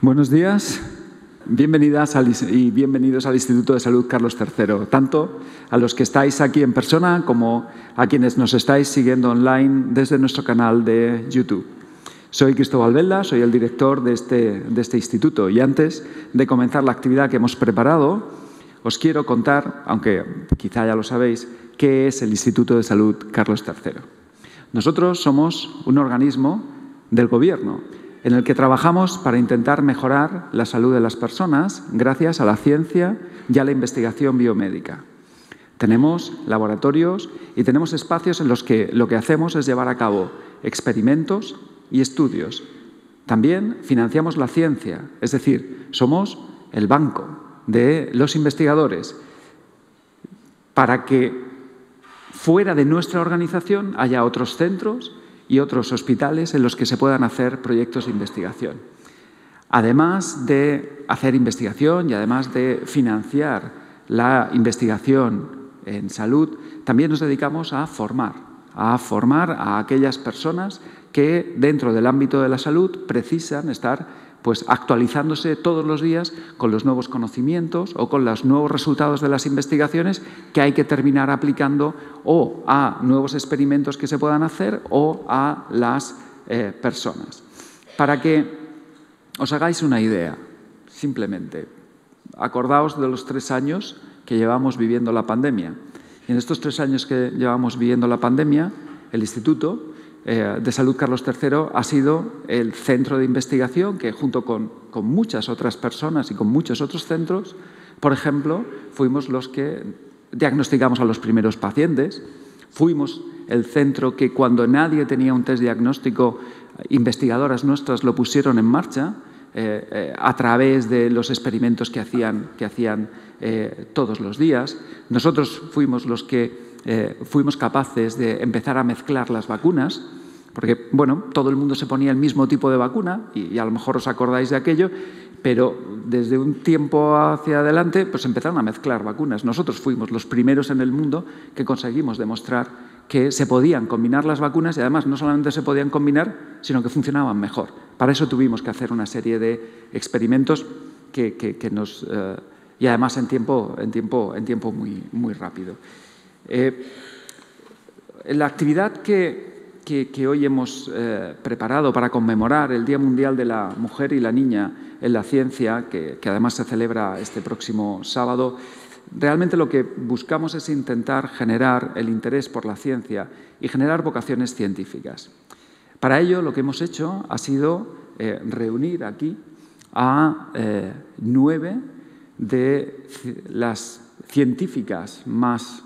Buenos días. Bienvenidas y bienvenidos al Instituto de Salud Carlos III, tanto a los que estáis aquí en persona como a quienes nos estáis siguiendo online desde nuestro canal de YouTube. Soy Cristóbal Velda, soy el director de este, de este instituto y antes de comenzar la actividad que hemos preparado, os quiero contar, aunque quizá ya lo sabéis, qué es el Instituto de Salud Carlos III. Nosotros somos un organismo del Gobierno en el que trabajamos para intentar mejorar la salud de las personas gracias a la ciencia y a la investigación biomédica. Tenemos laboratorios y tenemos espacios en los que lo que hacemos es llevar a cabo experimentos y estudios. También financiamos la ciencia, es decir, somos el banco de los investigadores para que fuera de nuestra organización haya otros centros y otros hospitales en los que se puedan hacer proyectos de investigación. Además de hacer investigación y además de financiar la investigación en salud, también nos dedicamos a formar, a formar a aquellas personas que dentro del ámbito de la salud precisan estar pues actualizándose todos los días con los nuevos conocimientos o con los nuevos resultados de las investigaciones que hay que terminar aplicando o a nuevos experimentos que se puedan hacer o a las eh, personas. Para que os hagáis una idea, simplemente, acordaos de los tres años que llevamos viviendo la pandemia. Y en estos tres años que llevamos viviendo la pandemia, el Instituto eh, de Salud Carlos III ha sido el centro de investigación que junto con, muchas otras personas y con muchos otros centros, por ejemplo, fuimos los que diagnosticamos a los primeros pacientes, fuimos el centro que cuando nadie tenía un test diagnóstico, investigadoras nuestras lo pusieron en marcha eh, eh, a través de los experimentos que hacían, que hacían todos los días. Nosotros fuimos los que fuimos capaces de empezar a mezclar las vacunas porque, bueno, todo el mundo se ponía el mismo tipo de vacuna y, a lo mejor os acordáis de aquello, pero desde un tiempo hacia adelante pues empezaron a mezclar vacunas. Nosotros fuimos los primeros en el mundo que conseguimos demostrar que se podían combinar las vacunas y además no solamente se podían combinar, sino que funcionaban mejor. Para eso tuvimos que hacer una serie de experimentos que, nos... Eh, y además en tiempo, en tiempo, en tiempo muy, muy rápido. Eh, la actividad que, hoy hemos eh, preparado para conmemorar el Día Mundial de la Mujer y la Niña en la Ciencia, que, además se celebra este próximo sábado, realmente lo que buscamos es intentar generar el interés por la ciencia y generar vocaciones científicas. Para ello, lo que hemos hecho ha sido eh, reunir aquí a eh, nueve de las científicas más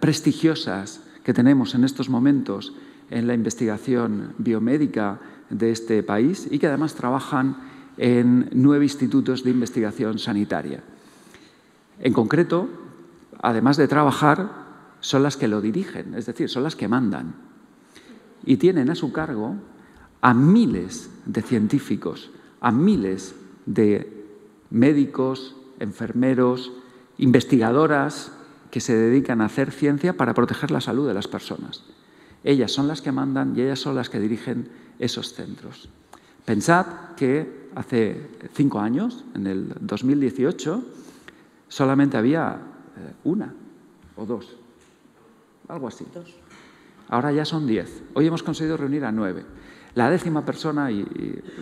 prestigiosas que tenemos en estos momentos en la investigación biomédica de este país y que además trabajan en nueve institutos de investigación sanitaria. En concreto, además de trabajar, son las que lo dirigen, es decir, son las que mandan. Y tienen a su cargo a miles de científicos, a miles de médicos, enfermeros, investigadoras que se dedican a hacer ciencia para proteger la salud de las personas. Ellas son las que mandan y ellas son las que dirigen esos centros. Pensad que hace cinco años, en el 2018, solamente había eh, una o dos, algo así. Ahora ya son diez. Hoy hemos conseguido reunir a nueve. La décima persona y,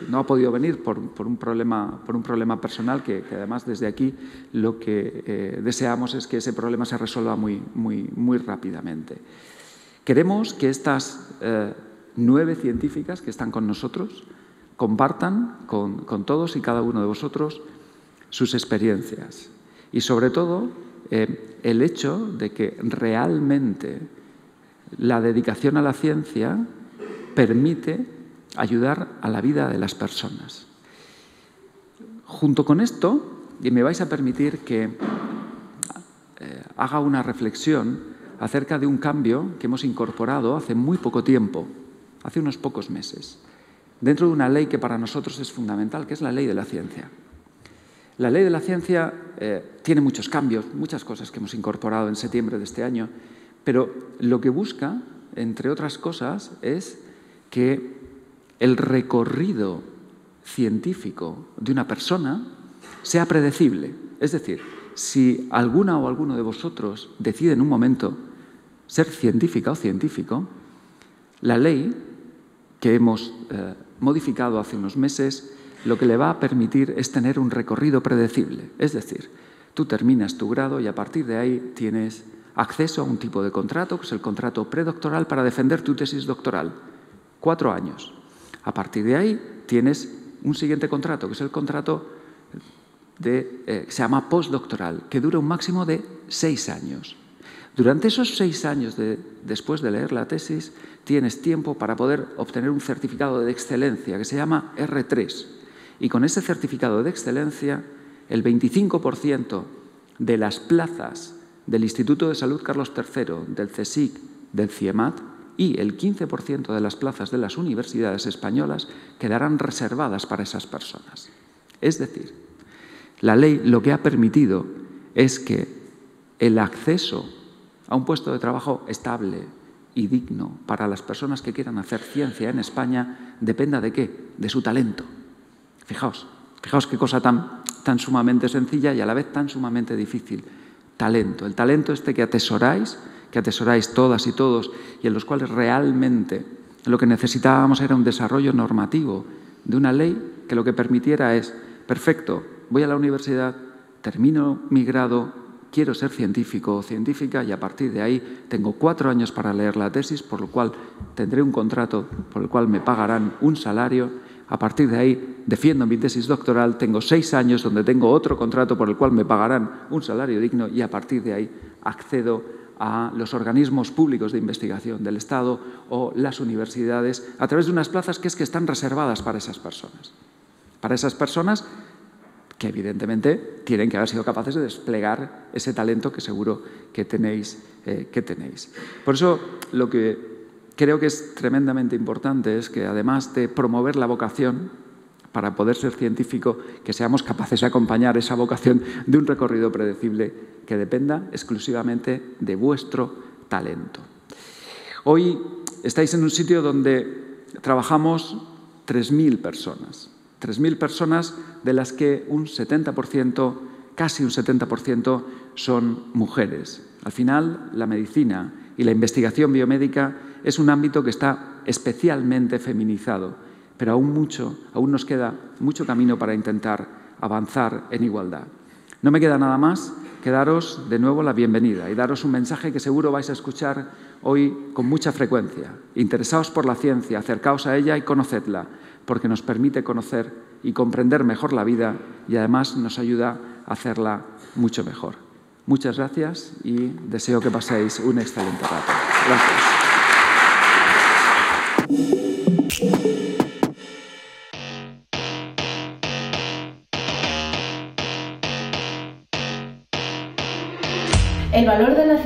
no ha podido venir por, un problema, por un problema personal que, además desde aquí lo que eh, deseamos es que ese problema se resuelva muy, muy, muy rápidamente. Queremos que estas eh, nueve científicas que están con nosotros compartan con, todos y cada uno de vosotros sus experiencias y sobre todo eh, el hecho de que realmente la dedicación a la ciencia permite ayudar a la vida de las personas. Junto con esto, y me vais a permitir que eh, haga una reflexión acerca de un cambio que hemos incorporado hace muy poco tiempo, hace unos pocos meses, dentro de una ley que para nosotros es fundamental, que es la ley de la ciencia. La ley de la ciencia eh, tiene muchos cambios, muchas cosas que hemos incorporado en septiembre de este año, pero lo que busca, entre otras cosas, es que el recorrido científico de una persona sea predecible. Es decir, si alguna o alguno de vosotros decide en un momento ser científica o científico, la ley que hemos eh, modificado hace unos meses lo que le va a permitir es tener un recorrido predecible. Es decir, tú terminas tu grado y a partir de ahí tienes acceso a un tipo de contrato, que es el contrato predoctoral para defender tu tesis doctoral. Cuatro años. A partir de ahí tienes un siguiente contrato, que es el contrato de, eh, que se llama postdoctoral, que dura un máximo de seis años. Durante esos seis años después de leer la tesis, tienes tiempo para poder obtener un certificado de excelencia que se llama R3. Y con ese certificado de excelencia, el 25% de las plazas del Instituto de Salud Carlos III, del CSIC, del CIEMAT y el 15% de las plazas de las universidades españolas quedarán reservadas para esas personas. Es decir, la ley lo que ha permitido es que el acceso a un puesto de trabajo estable y digno para las personas que quieran hacer ciencia en España dependa de qué? De su talento. Fijaos, fijaos qué cosa tan, sumamente sencilla y a la vez tan sumamente difícil. Talento, el talento este que atesoráis, que atesoráis todas y todos y en los cuales realmente lo que necesitábamos era un desarrollo normativo de una ley que lo que permitiera es, perfecto, voy a la universidad, termino mi grado, quiero ser científico o científica y a partir de ahí tengo cuatro años para leer la tesis, por lo cual tendré un contrato por el cual me pagarán un salario. A partir de ahí defiendo mi tesis doctoral, tengo seis años donde tengo otro contrato por el cual me pagarán un salario digno y a partir de ahí accedo a los organismos públicos de investigación del Estado o las universidades a través de unas plazas que es que están reservadas para esas personas. Para esas personas que evidentemente tienen que haber sido capaces de desplegar ese talento que seguro que tenéis. Eh, que tenéis. Por eso lo que creo que es tremendamente importante es que además de promover la vocación, para poder ser científico, que seamos capaces de acompañar esa vocación de un recorrido predecible que dependa exclusivamente de vuestro talento. Hoy estáis en un sitio donde trabajamos 3.000 personas. 3.000 personas de las que un 70%, casi un 70%, son mujeres. Al final, la medicina y la investigación biomédica es un ámbito que está especialmente feminizado, pero aún mucho, aún nos queda mucho camino para intentar avanzar en igualdad. No me queda nada más que daros de nuevo la bienvenida y daros un mensaje que seguro vais a escuchar hoy con mucha frecuencia. Interesaos por la ciencia, acercaos a ella y conocedla porque nos permite conocer y comprender mejor la vida y además nos ayuda a hacerla mucho mejor. Muchas gracias y deseo que paséis un excelente rato. Gracias.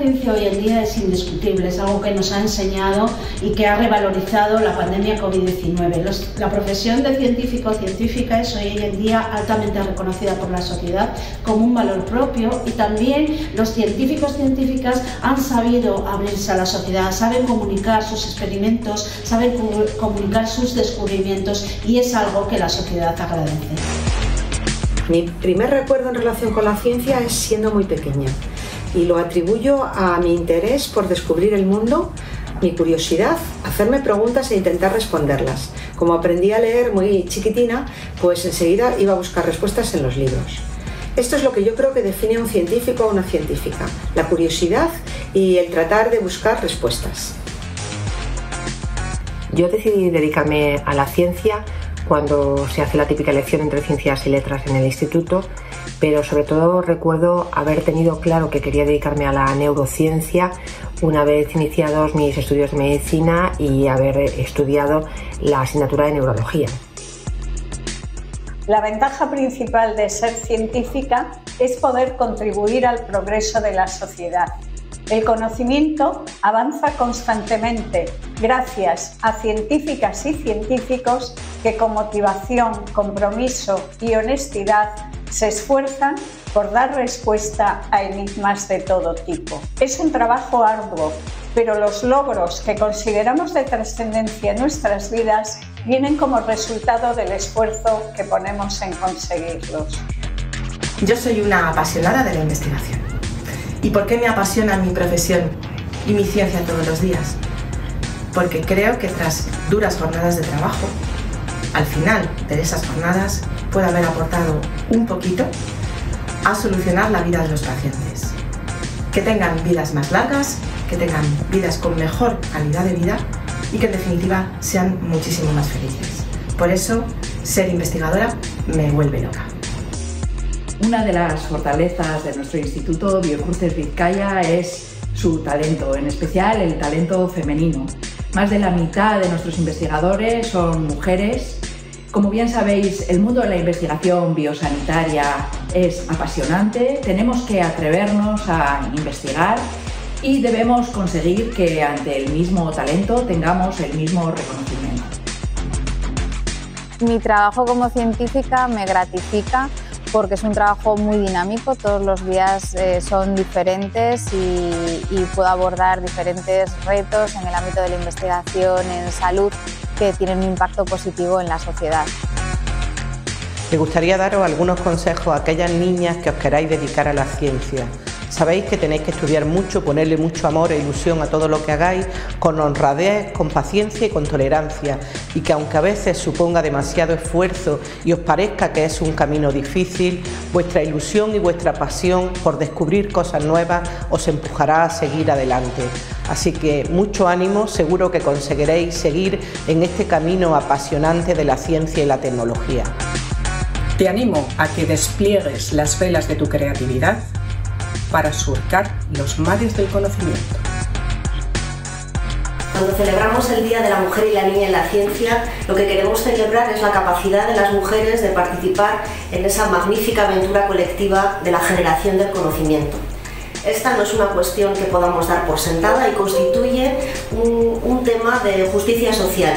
Ciencia hoy en día es indiscutible, es algo que nos ha enseñado y que ha revalorizado la pandemia COVID-19. La profesión de científico o científica es hoy en día altamente reconocida por la sociedad como un valor propio y también los científicos científicas han sabido abrirse a la sociedad, saben comunicar sus experimentos, saben comunicar sus descubrimientos y es algo que la sociedad agradece. Mi primer recuerdo en relación con la ciencia es siendo muy pequeña y lo atribuyo a mi interés por descubrir el mundo, mi curiosidad, hacerme preguntas e intentar responderlas. Como aprendí a leer muy chiquitina, pues enseguida iba a buscar respuestas en los libros. Esto es lo que yo creo que define a un científico o una científica, la curiosidad y el tratar de buscar respuestas. Yo decidí dedicarme a la ciencia cuando se hace la típica elección entre ciencias y letras en el instituto pero sobre todo recuerdo haber tenido claro que quería dedicarme a la neurociencia una vez iniciados mis estudios de medicina y haber estudiado la asignatura de neurología. La ventaja principal de ser científica es poder contribuir al progreso de la sociedad. El conocimiento avanza constantemente gracias a científicas y científicos que con motivación, compromiso y honestidad se esfuerzan por dar respuesta a enigmas de todo tipo. Es un trabajo arduo, pero los logros que consideramos de trascendencia en nuestras vidas vienen como resultado del esfuerzo que ponemos en conseguirlos. Yo soy una apasionada de la investigación. ¿Y por qué me apasiona mi profesión y mi ciencia todos los días? Porque creo que tras duras jornadas de trabajo, al final de esas jornadas puede haber aportado un poquito a solucionar la vida de los pacientes. Que tengan vidas más largas, que tengan vidas con mejor calidad de vida y que en definitiva sean muchísimo más felices. Por eso, ser investigadora me vuelve loca. Una de las fortalezas de nuestro Instituto Biocruces Vizcaya es su talento, en especial el talento femenino. Más de la mitad de nuestros investigadores son mujeres. Como bien sabéis, el mundo de la investigación biosanitaria es apasionante. Tenemos que atrevernos a investigar y debemos conseguir que ante el mismo talento tengamos el mismo reconocimiento. Mi trabajo como científica me gratifica porque es un trabajo muy dinámico, todos los días eh, son diferentes y, y, puedo abordar diferentes retos en el ámbito de la investigación, en salud, que tienen un impacto positivo en la sociedad. Me gustaría daros algunos consejos a aquellas niñas que os queráis dedicar a la ciencia Sabéis que tenéis que estudiar mucho, ponerle mucho amor e ilusión a todo lo que hagáis, con honradez, con paciencia y con tolerancia, y que aunque a veces suponga demasiado esfuerzo y os parezca que es un camino difícil, vuestra ilusión y vuestra pasión por descubrir cosas nuevas os empujará a seguir adelante. Así que mucho ánimo, seguro que conseguiréis seguir en este camino apasionante de la ciencia y la tecnología. Te animo a que despliegues las velas de tu creatividad para surcar los mares del conocimiento. Cuando celebramos el Día de la Mujer y la Niña en la Ciencia, lo que queremos celebrar es la capacidad de las mujeres de participar en esa magnífica aventura colectiva de la generación del conocimiento. Esta no es una cuestión que podamos dar por sentada y constituye un, un tema de justicia social.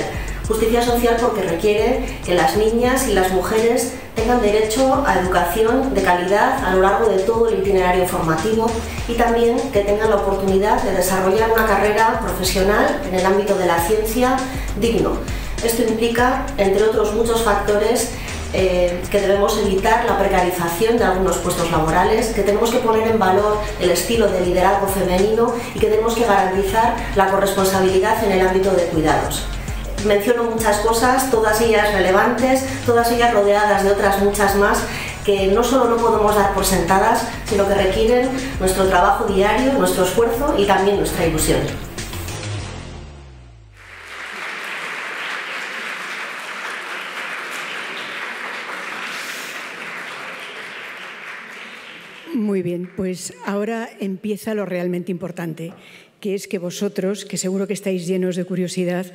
Justicia social porque requiere que las niñas y las mujeres tengan derecho a educación de calidad a lo largo de todo el itinerario formativo y también que tengan la oportunidad de desarrollar una carrera profesional en el ámbito de la ciencia digno. Esto implica, entre otros muchos factores, eh, que debemos evitar la precarización de algunos puestos laborales, que tenemos que poner en valor el estilo de liderazgo femenino y que tenemos que garantizar la corresponsabilidad en el ámbito de cuidados menciono muchas cosas, todas ellas relevantes, todas ellas rodeadas de otras muchas más que no solo no podemos dar por sentadas, sino que requieren nuestro trabajo diario, nuestro esfuerzo y también nuestra ilusión. Muy bien, pues ahora empieza lo realmente importante que es que vosotros, que seguro que estáis llenos de curiosidad,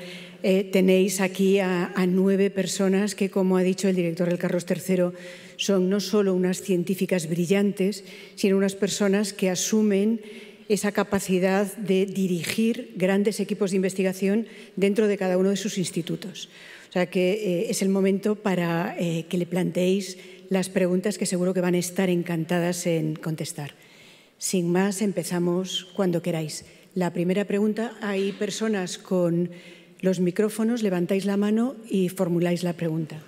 eh, tenéis aquí a, a, nueve personas que, como ha dicho el director del Carlos III, son no solo unas científicas brillantes, sino unas personas que asumen esa capacidad de dirigir grandes equipos de investigación dentro de cada uno de sus institutos. O sea que eh, es el momento para eh, que le planteéis las preguntas que seguro que van a estar encantadas en contestar. Sin más, empezamos cuando queráis. La primera pregunta, hay personas con los micrófonos, levantáis la mano y formuláis la pregunta.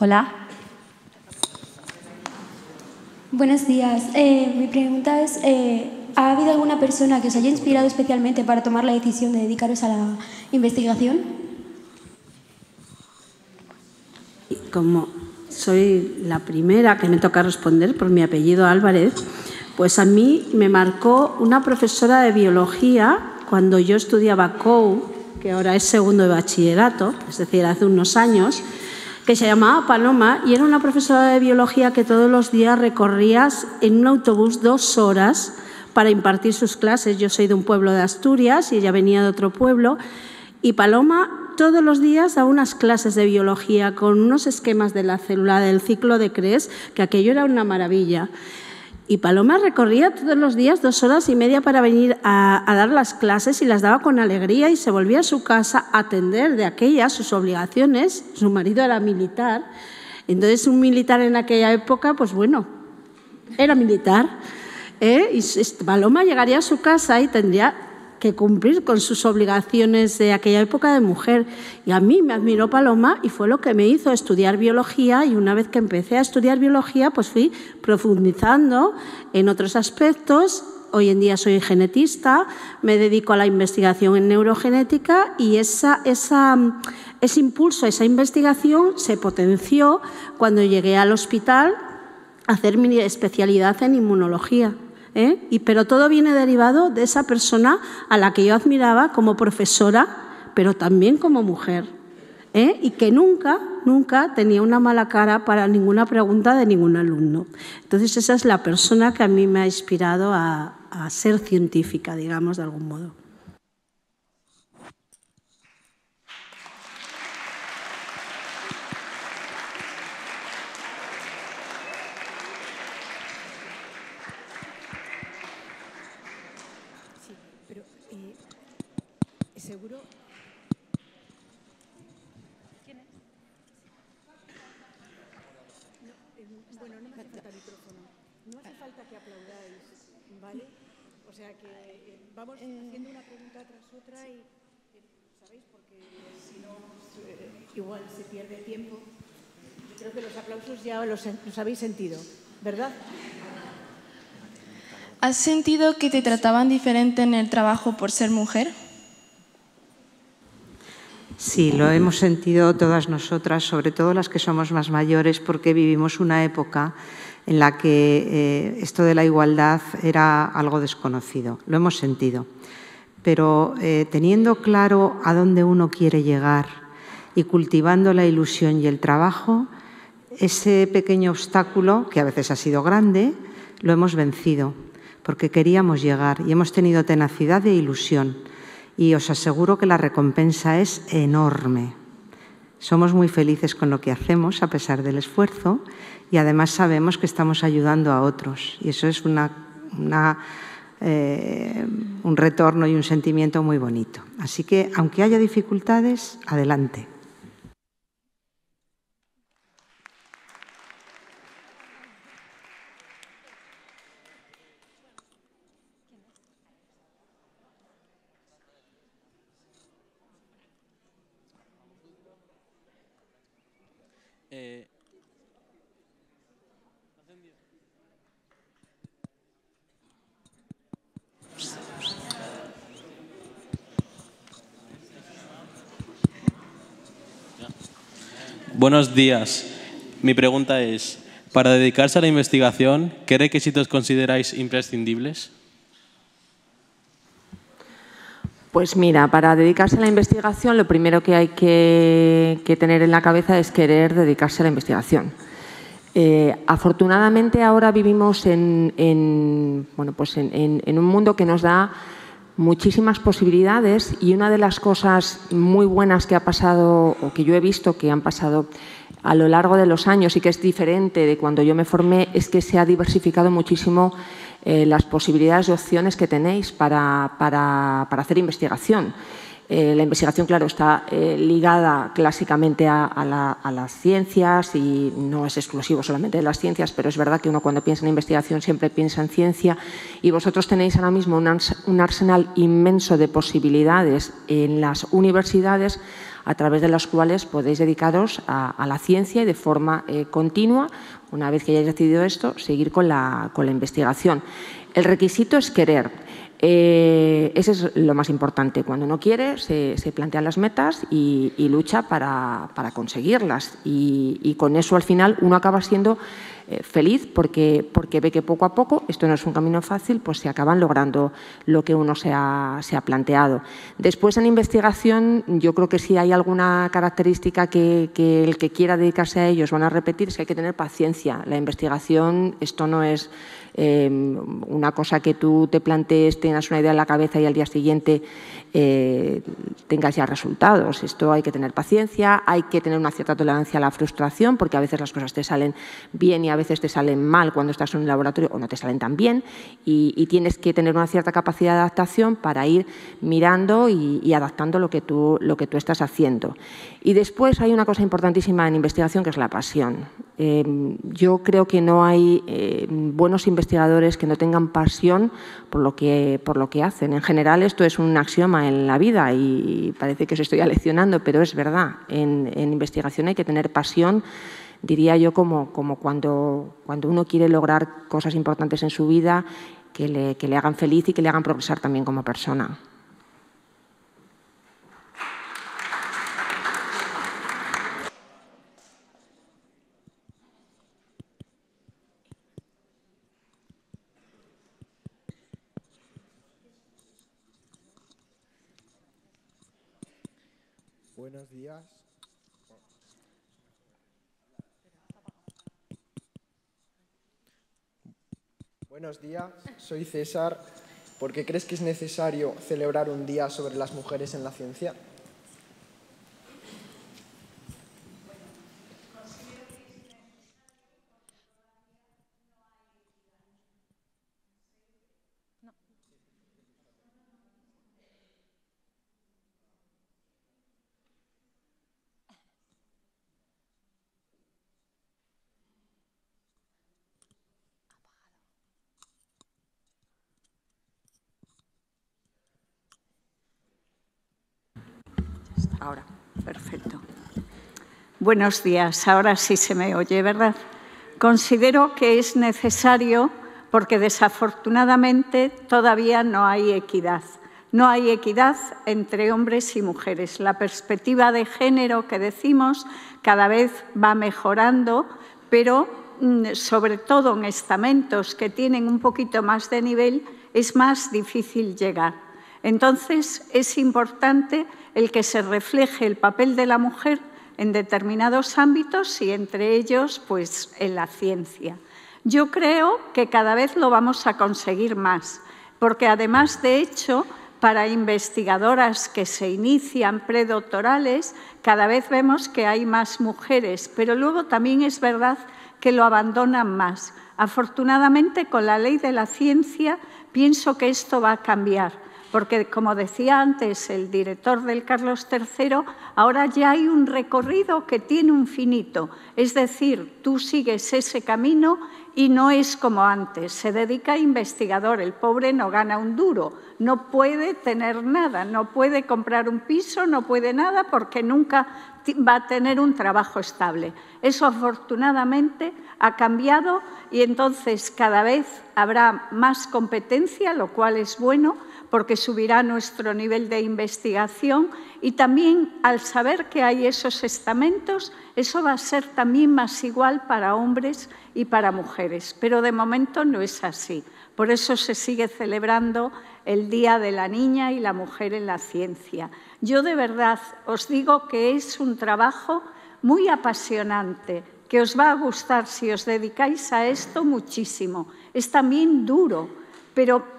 Hola. Buenos días. Eh, mi pregunta es, eh, ¿ha habido alguna persona que os haya inspirado especialmente para tomar la decisión de dedicaros a la investigación? Como soy la primera que me toca responder por mi apellido Álvarez, pues a mí me marcó una profesora de biología cuando yo estudiaba COU, que ahora es segundo de bachillerato, es decir, hace unos años, que se llamaba Paloma y era una profesora de biología que todos los días recorrías en un autobús dos horas para impartir sus clases. Yo soy de un pueblo de Asturias y ella venía de otro pueblo. Y Paloma todos los días a unas clases de biología con unos esquemas de la célula del ciclo de Cres, que aquello era una maravilla. Y Paloma recorría todos los días dos horas y media para venir a, dar las clases y las daba con alegría y se volvía a su casa a atender de aquellas sus obligaciones. Su marido era militar. Entonces un militar en aquella época, pues bueno, era militar. ¿eh? Y Paloma llegaría a su casa y tendría que cumplir con sus obligaciones de aquella época de mujer. Y a mí me admiró Paloma y fue lo que me hizo estudiar biología y una vez que empecé a estudiar biología, pues fui profundizando en otros aspectos. Hoy en día soy genetista, me dedico a la investigación en neurogenética y esa, esa, ese impulso, esa investigación se potenció cuando llegué al hospital a hacer mi especialidad en inmunología. ¿Eh? Y, pero todo viene derivado de esa persona a la que yo admiraba como profesora, pero también como mujer. ¿eh? Y que nunca, nunca tenía una mala cara para ninguna pregunta de ningún alumno. Entonces esa es la persona que a mí me ha inspirado a ser científica, digamos, de algún modo. Vamos eh, haciendo una pregunta tras otra y, ¿sabéis? Porque si no, eh, igual se pierde tiempo. Yo creo que los aplausos ya los, los habéis sentido, ¿verdad? ¿Has sentido que te trataban diferente en el trabajo por ser mujer? Sí, lo hemos sentido todas nosotras, sobre todo las que somos más mayores, porque vivimos una época en la que eh, esto de la igualdad era algo desconocido. Lo hemos sentido. Pero eh, teniendo claro a dónde uno quiere llegar y cultivando la ilusión y el trabajo, ese pequeño obstáculo, que a veces ha sido grande, lo hemos vencido, porque queríamos llegar y hemos tenido tenacidad e ilusión. Y os aseguro que la recompensa es enorme. Somos muy felices con lo que hacemos a pesar del esfuerzo y además sabemos que estamos ayudando a otros y eso es eh, un retorno y un sentimiento muy bonito. Así que aunque haya dificultades, adelante. Buenos días. Mi pregunta es, para dedicarse a la investigación, ¿qué requisitos consideráis imprescindibles? Pues mira, para dedicarse a la investigación lo primero que hay que, tener en la cabeza es querer dedicarse a la investigación. Eh, afortunadamente ahora vivimos en, bueno, pues en, un mundo que nos da muchísimas posibilidades y una de las cosas muy buenas que ha pasado o que yo he visto que han pasado a lo largo de los años y que es diferente de cuando yo me formé es que se ha diversificado muchísimo eh, las posibilidades de opciones que tenéis para, para hacer investigación. Eh, la investigación, claro, está eh, ligada clásicamente a, las ciencias y no es exclusivo solamente de las ciencias, pero es verdad que uno cuando piensa en investigación siempre piensa en ciencia y vosotros tenéis ahora mismo un, arsenal inmenso de posibilidades en las universidades a través de las cuales podéis dedicaros a, la ciencia y de forma eh, continua, una vez que hayáis decidido esto, seguir con la, con la investigación. El requisito es querer. Eh, ese es lo más importante. Cuando uno quiere, se, plantea las metas y, lucha para, conseguirlas. Y, con eso, al final, uno acaba siendo eh, feliz porque, porque ve que poco a poco, esto no es un camino fácil, pues se acaban logrando lo que uno se ha, planteado. Después, en investigación, yo creo que si hay alguna característica que, que el que quiera dedicarse a ellos van a repetir, es que hay que tener paciencia. La investigación, esto no es Em, una cosa que tú te plantees, tienes una idea en la cabeza y al día siguiente eh, tengas ya resultados. Esto hay que tener paciencia, hay que tener una cierta tolerancia a la frustración, porque a veces las cosas te salen bien y a veces te salen mal cuando estás en un laboratorio o no te salen tan bien, y, tienes que tener una cierta capacidad de adaptación para ir mirando y, adaptando lo que, tú, lo que tú estás haciendo. Y después hay una cosa importantísima en investigación que es la pasión. Eh, yo creo que no hay eh, buenos investigadores que no tengan pasión por lo, que, por lo que hacen. En general esto es un axioma en la vida y parece que os estoy aleccionando, pero es verdad. En, investigación hay que tener pasión, diría yo, como, como cuando, cuando uno quiere lograr cosas importantes en su vida que le, que le hagan feliz y que le hagan progresar también como persona. Buenos días. Buenos días, soy César. ¿Por qué crees que es necesario celebrar un día sobre las mujeres en la ciencia? Ahora, perfecto. Buenos días, ahora sí se me oye, ¿verdad? Considero que es necesario porque desafortunadamente todavía no hay equidad. No hay equidad entre hombres y mujeres. La perspectiva de género que decimos cada vez va mejorando, pero mm, sobre todo en estamentos que tienen un poquito más de nivel es más difícil llegar. Entonces es importante el que se refleje el papel de la mujer en determinados ámbitos y entre ellos pues en la ciencia. Yo creo que cada vez lo vamos a conseguir más, porque además de hecho para investigadoras que se inician predoctorales, cada vez vemos que hay más mujeres, pero luego también es verdad que lo abandonan más. Afortunadamente, con la ley de la ciencia, pienso que esto va a cambiar porque como decía antes el director del Carlos III, ahora ya hay un recorrido que tiene un finito, es decir, tú sigues ese camino y no es como antes, se dedica a investigador, el pobre no gana un duro, no puede tener nada, no puede comprar un piso, no puede nada porque nunca va a tener un trabajo estable. Eso afortunadamente ha cambiado y entonces cada vez habrá más competencia, lo cual es bueno, porque subirá nuestro nivel de investigación y también al saber que hay esos estamentos, eso va a ser también más igual para hombres y para mujeres. Pero de momento no es así. Por eso se sigue celebrando el Día de la Niña y la Mujer en la Ciencia. Yo de verdad os digo que es un trabajo muy apasionante, que os va a gustar si os dedicáis a esto muchísimo. Es también duro, pero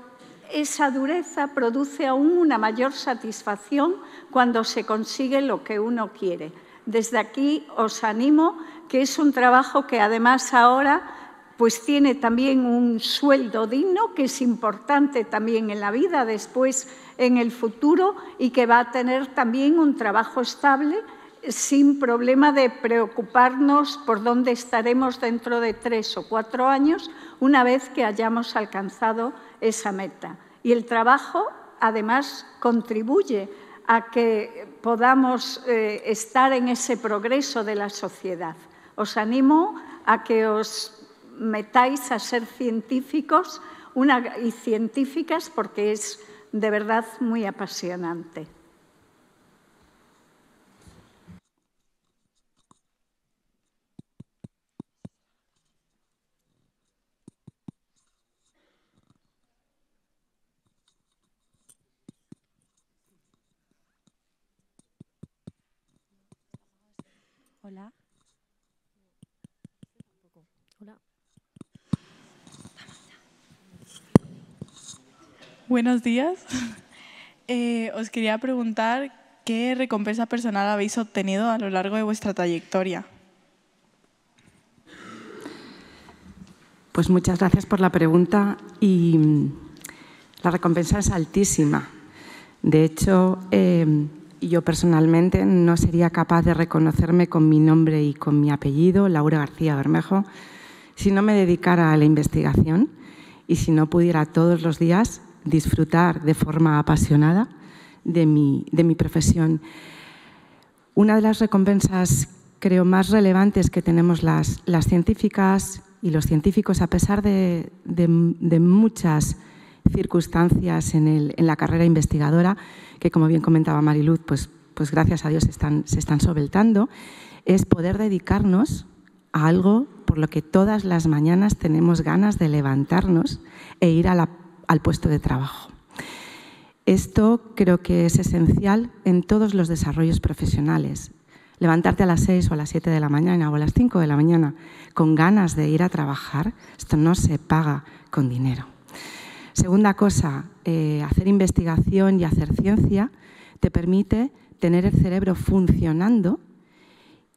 esa dureza produce aún una mayor satisfacción cuando se consigue lo que uno quiere. Desde aquí os animo que es un trabajo que además ahora pues tiene también un sueldo digno que es importante también en la vida después en el futuro y que va a tener también un trabajo estable sin problema de preocuparnos por dónde estaremos dentro de tres o cuatro años una vez que hayamos alcanzado esa meta. Y el trabajo, además, contribuye a que podamos eh, estar en ese progreso de la sociedad. Os animo a que os metáis a ser científicos y científicas porque es de verdad muy apasionante. Hola. Hola. Buenos días. Eh, os quería preguntar qué recompensa personal habéis obtenido a lo largo de vuestra trayectoria. Pues muchas gracias por la pregunta y mm, la recompensa es altísima. De hecho, yo personalmente no sería capaz de reconocerme con mi nombre y con mi apellido, Laura García Bermejo, si no me dedicara a la investigación y si no pudiera todos los días disfrutar de forma apasionada de mi, de mi profesión. Una de las recompensas, creo, más relevantes que tenemos las, las científicas y los científicos, a pesar de, de, muchas circunstancias en, el, en, la carrera investigadora, que como bien comentaba Mariluz, pues, pues gracias a Dios están, se están solventando, es poder dedicarnos a algo por lo que todas las mañanas tenemos ganas de levantarnos e ir al puesto de trabajo. Esto creo que es esencial en todos los desarrollos profesionales. Levantarte a las 6 o a las 7 de la mañana o a las 5 de la mañana con ganas de ir a trabajar, esto no se paga con dinero. Segunda cosa, eh, hacer investigación y hacer ciencia te permite tener el cerebro funcionando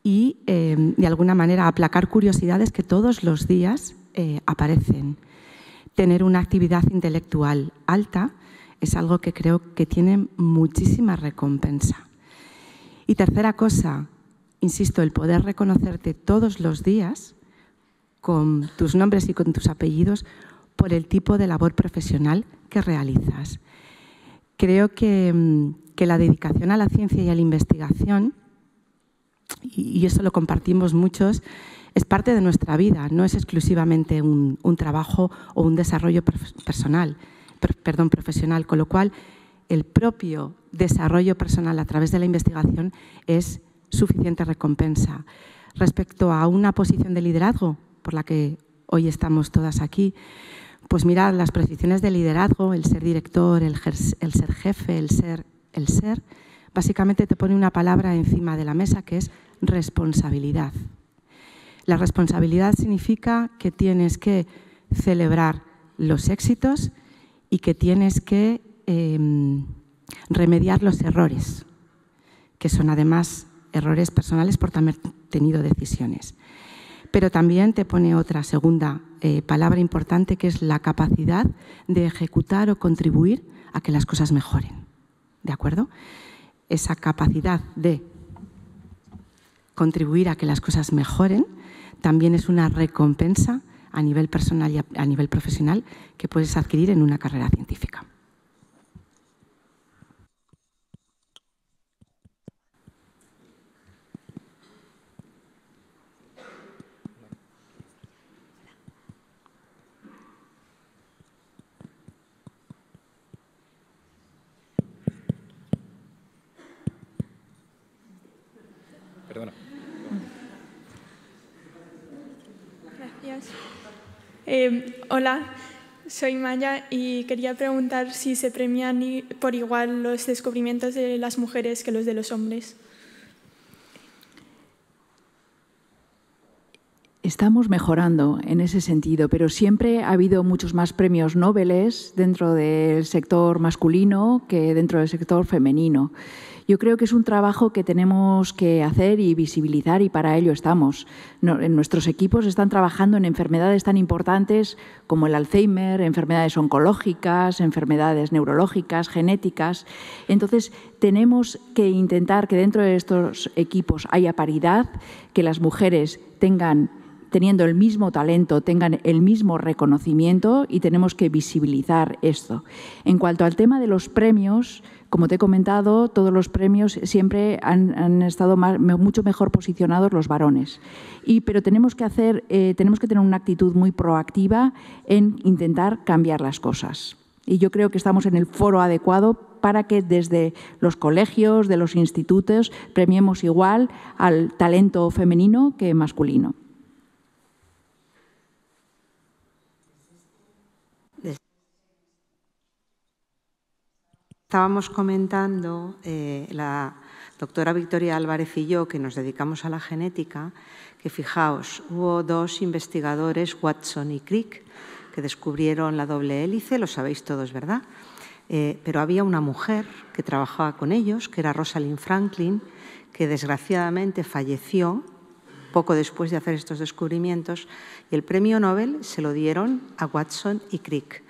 y, em, de alguna manera, aplacar curiosidades que todos los días eh, aparecen. Tener una actividad intelectual alta es algo que creo que tiene muchísima recompensa. Y tercera cosa, insisto, el poder reconocerte todos los días con tus nombres y con tus apellidos por el tipo de labor profesional que realizas. Creo que, em, que la dedicación a la ciencia y a la investigación y eso lo compartimos muchos, es parte de nuestra vida, no es exclusivamente un, trabajo o un desarrollo personal, perdón, profesional, con lo cual el propio desarrollo personal a través de la investigación es suficiente recompensa. Respecto a una posición de liderazgo, por la que hoy estamos todas aquí, pues mirad, las posiciones de liderazgo, el ser director, el, ser jefe, el ser, el ser, básicamente te pone una palabra encima de la mesa que es responsabilidad. La responsabilidad significa que tienes que celebrar los éxitos y que tienes que em, remediar los errores, que son además errores personales por haber tenido decisiones. Pero también te pone otra segunda eh, palabra importante que es la capacidad de ejecutar o contribuir a que las cosas mejoren. ¿De acuerdo? esa capacidad de contribuir a que las cosas mejoren también es una recompensa a nivel personal y a nivel profesional que puedes adquirir en una carrera científica. Eh, hola, soy Maya y quería preguntar si se premian por igual los descubrimientos de las mujeres que los de los hombres. Estamos mejorando en ese sentido, pero siempre ha habido muchos más premios Nobel dentro del sector masculino que dentro del sector femenino. Yo creo que es un trabajo que tenemos que hacer y visibilizar y para ello estamos. en nuestros equipos están trabajando en enfermedades tan importantes como el Alzheimer, enfermedades oncológicas, enfermedades neurológicas, genéticas. Entonces, tenemos que intentar que dentro de estos equipos haya paridad, que las mujeres tengan teniendo el mismo talento, tengan el mismo reconocimiento y tenemos que visibilizar esto. En cuanto al tema de los premios, como te he comentado, todos los premios siempre han, estado mucho mejor posicionados los varones. Y, pero tenemos que, hacer, eh, tenemos que tener una actitud muy proactiva en intentar cambiar las cosas. Y yo creo que estamos en el foro adecuado para que desde los colegios, de los institutos, premiemos igual al talento femenino que masculino. Estábamos comentando eh, la doctora Victoria Álvarez y yo, que nos dedicamos a la genética, que fijaos, hubo dos investigadores, Watson y Crick, que descubrieron la doble hélice, lo sabéis todos, ¿verdad? Eh, pero había una mujer que trabajaba con ellos, que era Rosalind Franklin, que desgraciadamente falleció poco después de hacer estos descubrimientos y el premio Nobel se lo dieron a Watson y Crick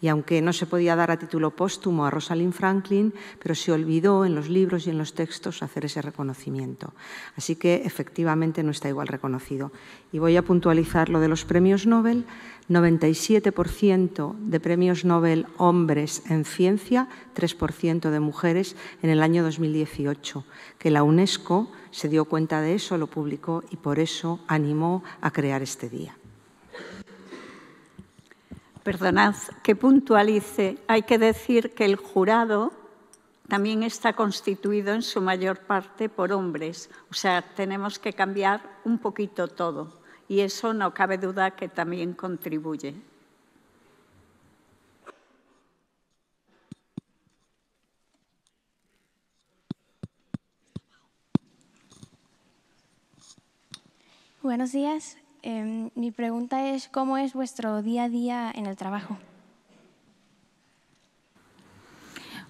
y aunque no se podía dar a título póstumo a Rosalind Franklin, pero se olvidó en los libros y en los textos hacer ese reconocimiento. Así que efectivamente no está igual reconocido. Y voy a puntualizar lo de los premios Nobel. 97% de premios Nobel hombres en ciencia, 3% de mujeres en el año 2018, que la UNESCO se dio cuenta de eso, lo publicó y por eso animó a crear este día. Perdonad que puntualice. Hay que decir que el jurado también está constituido en su mayor parte por hombres. O sea, tenemos que cambiar un poquito todo. Y eso no cabe duda que también contribuye. Buenos días. Em, mi pregunta es, ¿cómo es vuestro día a día en el trabajo?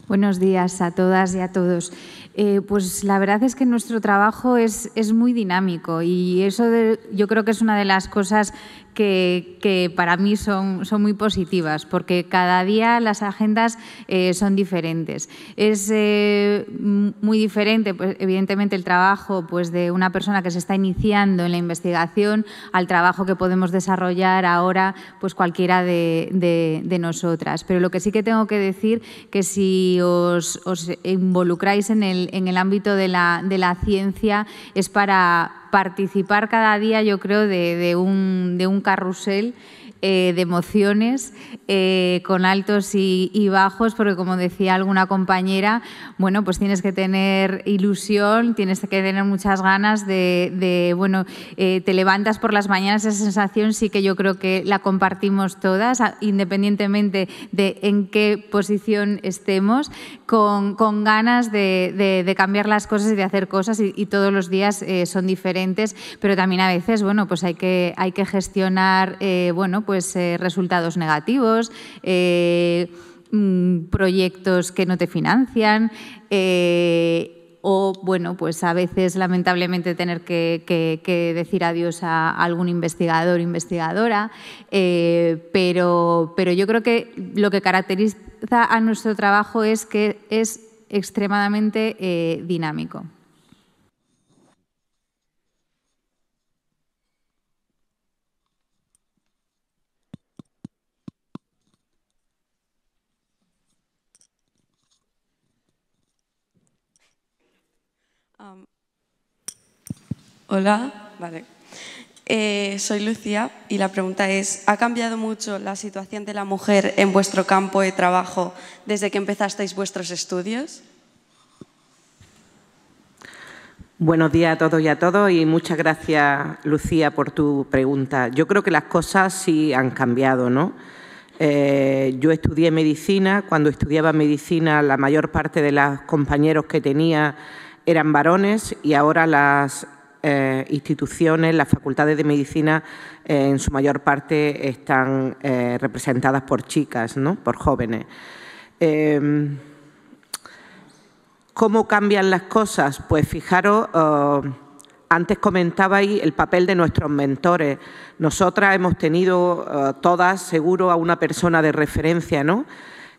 Buenos días a todas y a todos. Eh, pues la verdad es que nuestro trabajo es, es muy dinámico y eso yo creo que es una de las cosas que, para mí son, son, muy positivas, porque cada día las agendas eh, son diferentes. Es eh, muy diferente, pues, evidentemente, el trabajo pues, de una persona que se está iniciando en la investigación al trabajo que podemos desarrollar ahora pues, cualquiera de, nosotras. Pero lo que sí que tengo que decir que si os, involucráis en el, en el ámbito de la, de la ciencia es para participar cada día, yo creo, de, un, de un carrusel eh, de emociones eh, con altos y, bajos, porque como decía alguna compañera, bueno, pues tienes que tener ilusión, tienes que tener muchas ganas de, bueno, eh, te levantas por las mañanas, esa sensación sí que yo creo que la compartimos todas, independientemente de en qué posición estemos, con, ganas de, cambiar las cosas y de hacer cosas y, todos los días son diferentes, pero también a veces, bueno, pues hay que, hay que gestionar, bueno, pues eh, resultados negativos, eh, mm, proyectos que no te financian. Eh, o, bueno, pues a veces lamentablemente tener que, decir adiós a algún investigador o investigadora, pero, pero yo creo que lo que caracteriza a nuestro trabajo es que es extremadamente dinámico. Hola, vale. Eh, soy Lucía y la pregunta es, ¿ha cambiado mucho la situación de la mujer en vuestro campo de trabajo desde que empezasteis vuestros estudios? Buenos días a todos y a todos y muchas gracias, Lucía, por tu pregunta. Yo creo que las cosas sí han cambiado, ¿no? Eh, yo estudié medicina. Cuando estudiaba medicina, la mayor parte de los compañeros que tenía eran varones y ahora las eh, instituciones, las facultades de medicina, eh, en su mayor parte están eh, representadas por chicas, ¿no? por jóvenes. Em, ¿Cómo cambian las cosas? Pues fijaros, oh, antes comentabais el papel de nuestros mentores. Nosotras hemos tenido oh, todas, seguro, a una persona de referencia, ¿no?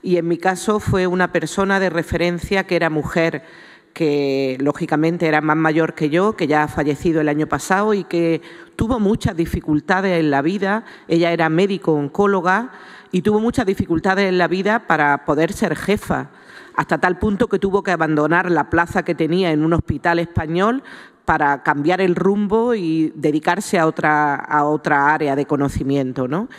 Y en mi caso fue una persona de referencia que era mujer, que lógicamente era más mayor que yo, que ya ha fallecido el año pasado y que tuvo muchas dificultades en la vida. Ella era médico-oncóloga y tuvo muchas dificultades en la vida para poder ser jefa, hasta tal punto que tuvo que abandonar la plaza que tenía en un hospital español para cambiar el rumbo y dedicarse a otra, a otra área de conocimiento. ¿no?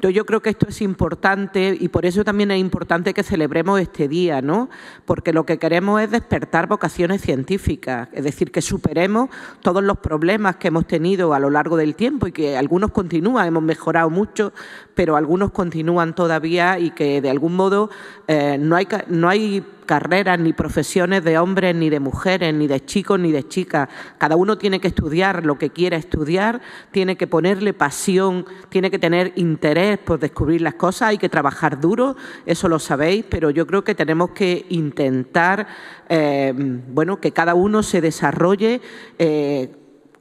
Yo creo que esto es importante y por eso también es importante que celebremos este día, ¿no? porque lo que queremos es despertar vocaciones científicas, es decir, que superemos todos los problemas que hemos tenido a lo largo del tiempo y que algunos continúan, hemos mejorado mucho, pero algunos continúan todavía y que de algún modo eh, no hay, no hay carreras ni profesiones de hombres ni de mujeres, ni de chicos ni de chicas. Cada uno tiene que estudiar lo que quiera estudiar, tiene que ponerle pasión, tiene que tener interés por descubrir las cosas, hay que trabajar duro, eso lo sabéis, pero yo creo que tenemos que intentar eh, bueno, que cada uno se desarrolle. Eh,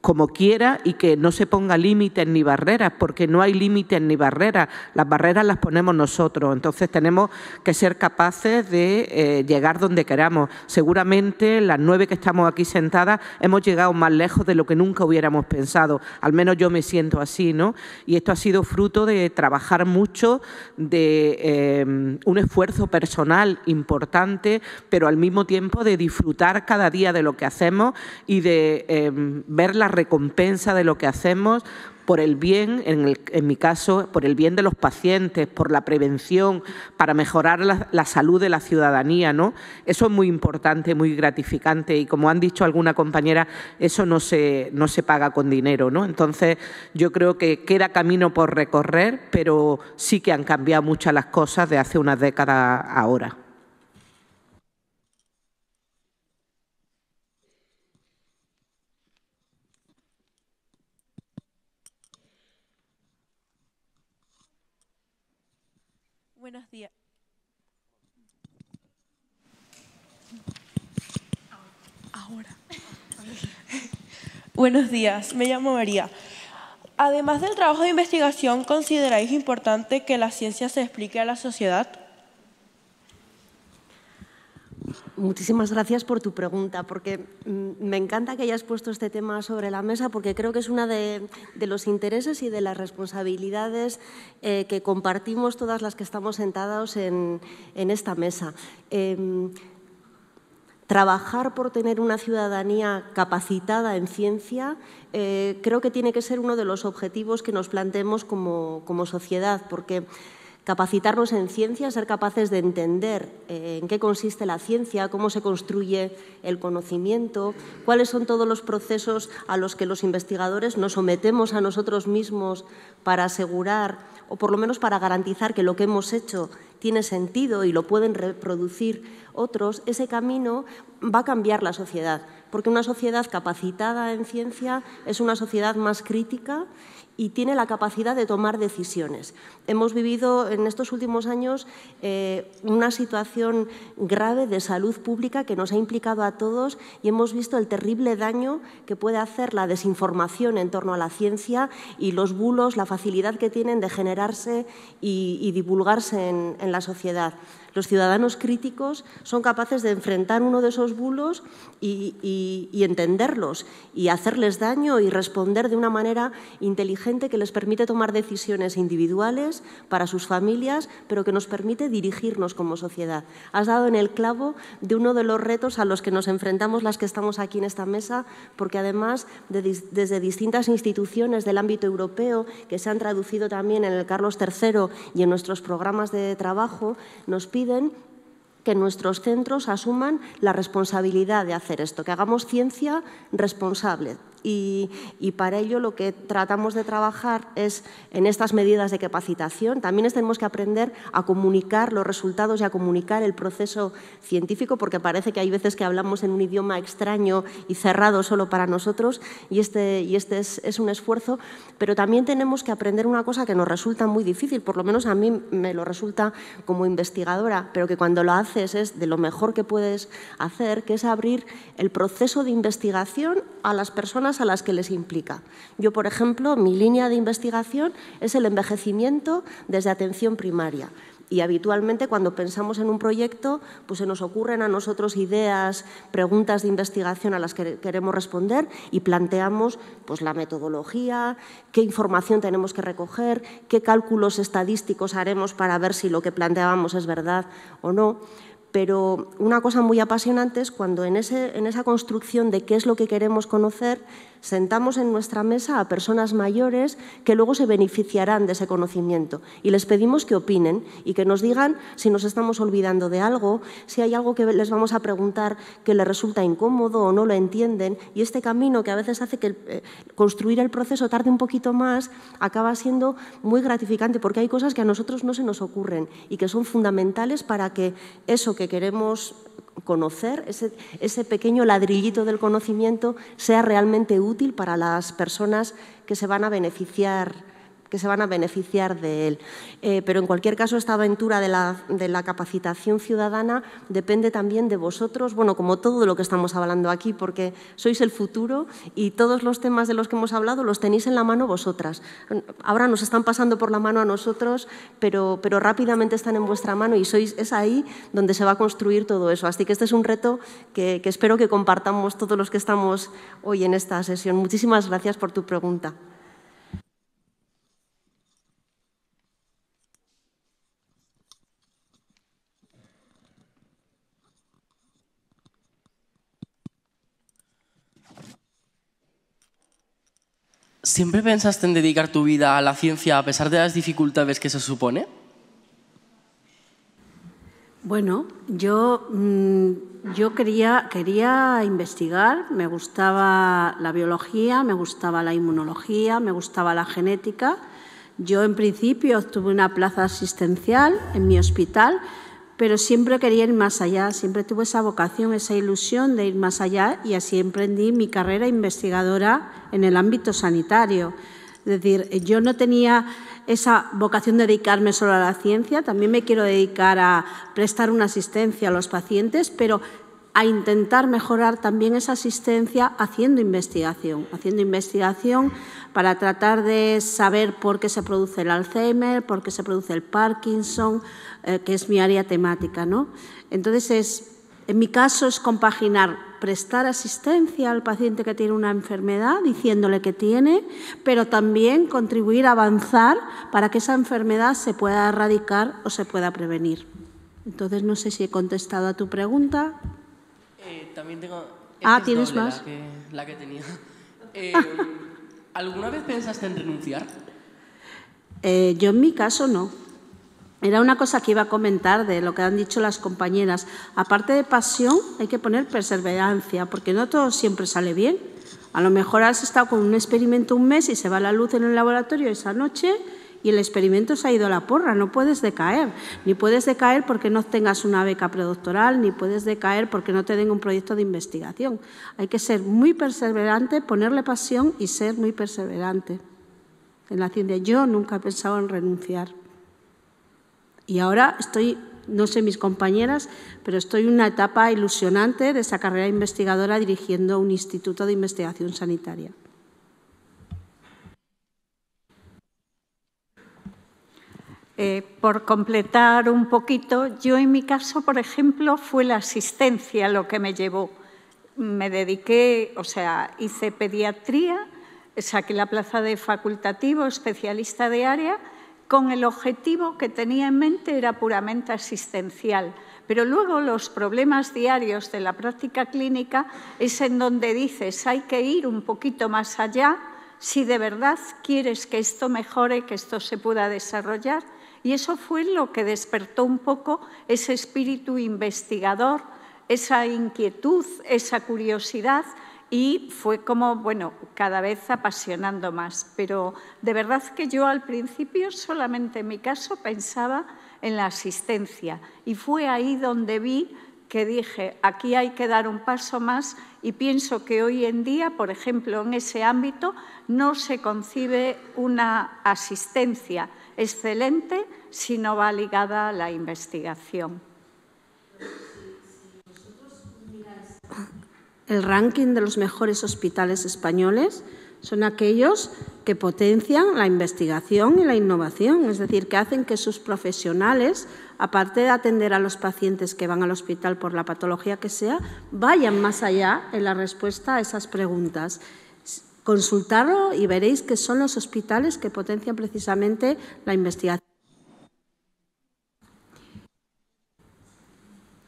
como quiera y que no se ponga límites ni barreras, porque no hay límites ni barreras, las barreras las ponemos nosotros, entonces tenemos que ser capaces de eh, llegar donde queramos. Seguramente las nueve que estamos aquí sentadas hemos llegado más lejos de lo que nunca hubiéramos pensado, al menos yo me siento así, ¿no? Y esto ha sido fruto de trabajar mucho, de eh, un esfuerzo personal importante, pero al mismo tiempo de disfrutar cada día de lo que hacemos y de eh, ver las recompensa de lo que hacemos por el bien, en, mi caso, por el bien de los pacientes, por la prevención, para mejorar la, salud de la ciudadanía, ¿no? Eso es muy importante, muy gratificante y como han dicho alguna compañera, eso no se, no se paga con dinero, ¿no? Entonces, yo creo que queda camino por recorrer, pero sí que han cambiado muchas las cosas de hace unas décadas ahora. Buenos días. Ahora. Buenos días, me llamo María. Además del trabajo de investigación, ¿consideráis importante que la ciencia se explique a la sociedad? Muchísimas gracias por tu pregunta, porque mm, me encanta que hayas puesto este tema sobre la mesa, porque creo que es uno de, los intereses y de las responsabilidades eh, que compartimos todas las que estamos sentados en, esta mesa. Em, trabajar por tener una ciudadanía capacitada en ciencia eh, creo que tiene que ser uno de los objetivos que nos planteemos como, como sociedad, porque capacitarnos en ciencia, ser capaces de entender eh, en qué consiste la ciencia, cómo se construye el conocimiento, cuáles son todos los procesos a los que los investigadores nos sometemos a nosotros mismos para asegurar o por lo menos para garantizar que lo que hemos hecho tiene sentido y lo pueden reproducir otros, ese camino va a cambiar la sociedad, porque una sociedad capacitada en ciencia es una sociedad más crítica y tiene la capacidad de tomar decisiones. Hemos vivido en estos últimos años eh, una situación grave de salud pública que nos ha implicado a todos y hemos visto el terrible daño que puede hacer la desinformación en torno a la ciencia y los bulos, la facilidad que tienen de generarse y, divulgarse en la sociedad. Los ciudadanos críticos son capaces de enfrentar uno de esos bulos y, entenderlos y hacerles daño y responder de una manera inteligente que les permite tomar decisiones individuales para sus familias, pero que nos permite dirigirnos como sociedad. Has dado en el clavo de uno de los retos a los que nos enfrentamos las que estamos aquí en esta mesa, porque además desde distintas instituciones del ámbito europeo que se han traducido también en el Carlos III y en nuestros programas de trabajo, nos piden que nuestros centros asuman la responsabilidad de hacer esto, que hagamos ciencia responsable, y, para ello lo que tratamos de trabajar es en estas medidas de capacitación. También tenemos que aprender a comunicar los resultados y a comunicar el proceso científico, porque parece que hay veces que hablamos en un idioma extraño y cerrado solo para nosotros, y este, y este es, es un esfuerzo, pero también tenemos que aprender una cosa que nos resulta muy difícil, por lo menos a mí me lo resulta como investigadora, pero que cuando lo haces es de lo mejor que puedes hacer, que es abrir el proceso de investigación a las personas a las que les implica. Yo, por ejemplo, mi línea de investigación es el envejecimiento desde atención primaria. Y habitualmente cuando pensamos en un proyecto, pues se nos ocurren a nosotros ideas, preguntas de investigación a las que queremos responder y planteamos pues, la metodología, qué información tenemos que recoger, qué cálculos estadísticos haremos para ver si lo que planteábamos es verdad o no. Pero una cosa muy apasionante es cuando en, en esa construcción de qué es lo que queremos conocer, sentamos en nuestra mesa a personas mayores que luego se beneficiarán de ese conocimiento y les pedimos que opinen y que nos digan si nos estamos olvidando de algo, si hay algo que les vamos a preguntar que les resulta incómodo o no lo entienden. Y este camino que a veces hace que eh, construir el proceso tarde un poquito más acaba siendo muy gratificante porque hay cosas que a nosotros no se nos ocurren y que son fundamentales para que eso que queremos conocer, ese, ese pequeño ladrillito del conocimiento, sea realmente útil para las personas que se van a beneficiar que se van a beneficiar de él. Eh, pero en cualquier caso, esta aventura de la, de la, capacitación ciudadana depende también de vosotros, bueno, como todo lo que estamos hablando aquí, porque sois el futuro y todos los temas de los que hemos hablado los tenéis en la mano vosotras. Ahora nos están pasando por la mano a nosotros, pero, pero rápidamente están en vuestra mano y sois, es ahí donde se va a construir todo eso. Así que este es un reto que, que espero que compartamos todos los que estamos hoy en esta sesión. Muchísimas gracias por tu pregunta. ¿Siempre pensaste en dedicar tu vida a la ciencia a pesar de las dificultades que se supone? Bueno, yo, mm, yo quería, quería investigar, me gustaba la biología, me gustaba la inmunología, me gustaba la genética. Yo en principio obtuve una plaza asistencial en mi hospital pero siempre quería ir más allá, siempre tuve esa vocación, esa ilusión de ir más allá y así emprendí mi carrera investigadora en el ámbito sanitario. Es decir, yo no tenía esa vocación de dedicarme solo a la ciencia, también me quiero dedicar a prestar una asistencia a los pacientes, pero a intentar mejorar también esa asistencia haciendo investigación, haciendo investigación para tratar de saber por qué se produce el Alzheimer, por qué se produce el Parkinson, eh, que es mi área temática. ¿no? Entonces, es, en mi caso es compaginar prestar asistencia al paciente que tiene una enfermedad, diciéndole que tiene, pero también contribuir a avanzar para que esa enfermedad se pueda erradicar o se pueda prevenir. Entonces, no sé si he contestado a tu pregunta. También tengo... Ah, ¿tienes más? La que, la que tenía. Eh, ¿Alguna vez pensaste en renunciar? Eh, yo en mi caso no. Era una cosa que iba a comentar de lo que han dicho las compañeras. Aparte de pasión, hay que poner perseverancia, porque no todo siempre sale bien. A lo mejor has estado con un experimento un mes y se va la luz en el laboratorio esa noche y el experimento se ha ido a la porra, no puedes decaer. Ni puedes decaer porque no tengas una beca predoctoral, ni puedes decaer porque no te den un proyecto de investigación. Hay que ser muy perseverante, ponerle pasión y ser muy perseverante. En la ciencia yo nunca he pensado en renunciar. Y ahora estoy, no sé mis compañeras, pero estoy en una etapa ilusionante de esa carrera investigadora dirigiendo un instituto de investigación sanitaria. Eh, por completar un poquito, yo en mi caso, por ejemplo, fue la asistencia lo que me llevó. Me dediqué, o sea, hice pediatría, saqué la plaza de facultativo, especialista de área, con el objetivo que tenía en mente era puramente asistencial. Pero luego los problemas diarios de la práctica clínica es en donde dices hay que ir un poquito más allá si de verdad quieres que esto mejore, que esto se pueda desarrollar y eso fue lo que despertó un poco ese espíritu investigador, esa inquietud, esa curiosidad y fue como, bueno, cada vez apasionando más. Pero de verdad que yo al principio solamente en mi caso pensaba en la asistencia y fue ahí donde vi que dije, aquí hay que dar un paso más y pienso que hoy en día, por ejemplo, en ese ámbito, no se concibe una asistencia excelente si no va ligada a la investigación. El ranking de los mejores hospitales españoles son aquellos que potencian la investigación y la innovación, es decir, que hacen que sus profesionales, aparte de atender a los pacientes que van al hospital por la patología que sea, vayan más allá en la respuesta a esas preguntas Consultarlo y veréis que son los hospitales que potencian precisamente la investigación.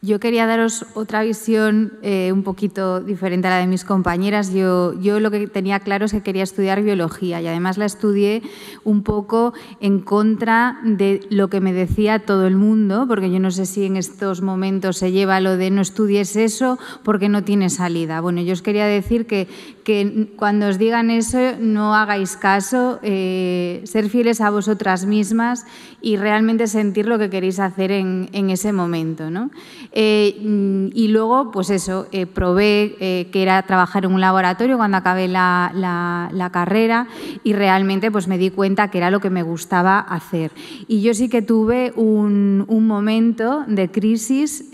Yo quería daros otra visión eh, un poquito diferente a la de mis compañeras. Yo, yo lo que tenía claro es que quería estudiar biología y además la estudié un poco en contra de lo que me decía todo el mundo, porque yo no sé si en estos momentos se lleva lo de no estudies eso porque no tiene salida. Bueno, yo os quería decir que, que cuando os digan eso no hagáis caso, eh, ser fieles a vosotras mismas y realmente sentir lo que queréis hacer en, ese momento. ¿no? Eh, y luego, pues eso, eh, probé que era trabajar en un laboratorio cuando acabé la, carrera y realmente pues me di cuenta que era lo que me gustaba hacer. Y yo sí que tuve un, un momento de crisis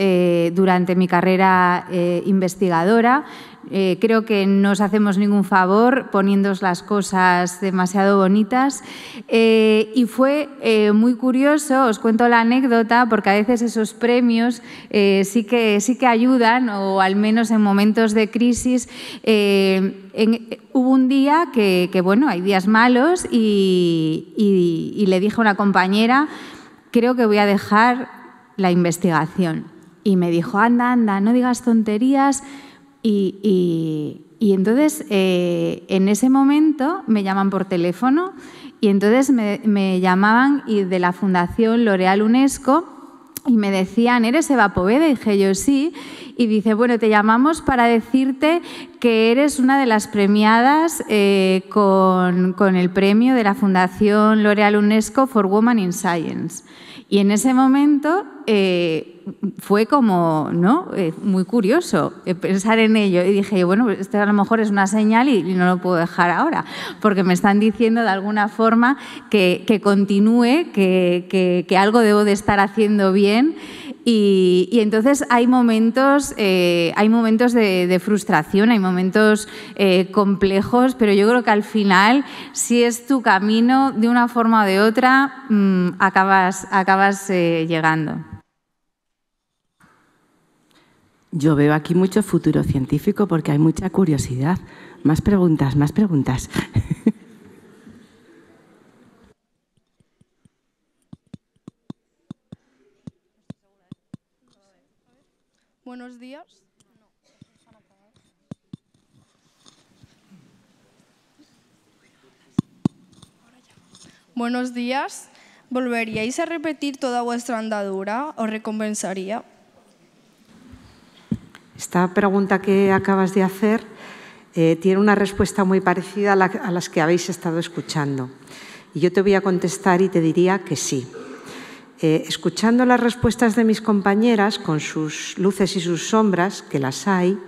durante mi carrera investigadora eh, creo que no os hacemos ningún favor poniendo las cosas demasiado bonitas. Eh, y fue eh, muy curioso, os cuento la anécdota, porque a veces esos premios sí, que, sí que ayudan, o al menos en momentos de crisis. hubo un día que, bueno, hay días malos y le dije a una compañera, creo que voy a dejar la investigación. Y me dijo, anda, anda, no digas tonterías, y, entonces, eh, en ese momento me llaman por teléfono y entonces me, llamaban y de la Fundación L'Oreal UNESCO y me decían, ¿eres Eva Poveda? Y dije yo sí. Y dice, bueno, te llamamos para decirte que eres una de las premiadas eh, con, con el premio de la Fundación L'Oreal UNESCO for Women in Science. Y en ese momento eh, fue como ¿no? Eh, muy curioso eh, pensar en ello. Y dije, bueno, pues esto a lo mejor es una señal y, no lo puedo dejar ahora, porque me están diciendo de alguna forma que, continúe, que, que algo debo de estar haciendo bien. Y, entonces hay momentos, eh, hay momentos de, frustración, hay momentos eh, complejos, pero yo creo que al final, si es tu camino, de una forma o de otra, mm, acabas, acabas eh, llegando. Yo veo aquí mucho futuro científico porque hay mucha curiosidad. Más preguntas, más preguntas. Buenos días. Buenos días. ¿Volveríais a repetir toda vuestra andadura? ¿Os recompensaría? Esta pregunta que acabas de hacer eh, tiene una respuesta muy parecida a las que habéis estado escuchando. Y yo te voy a contestar y te diría que sí. Eh, escuchando las respuestas de mis compañeras, con sus luces y sus sombras, que las hay,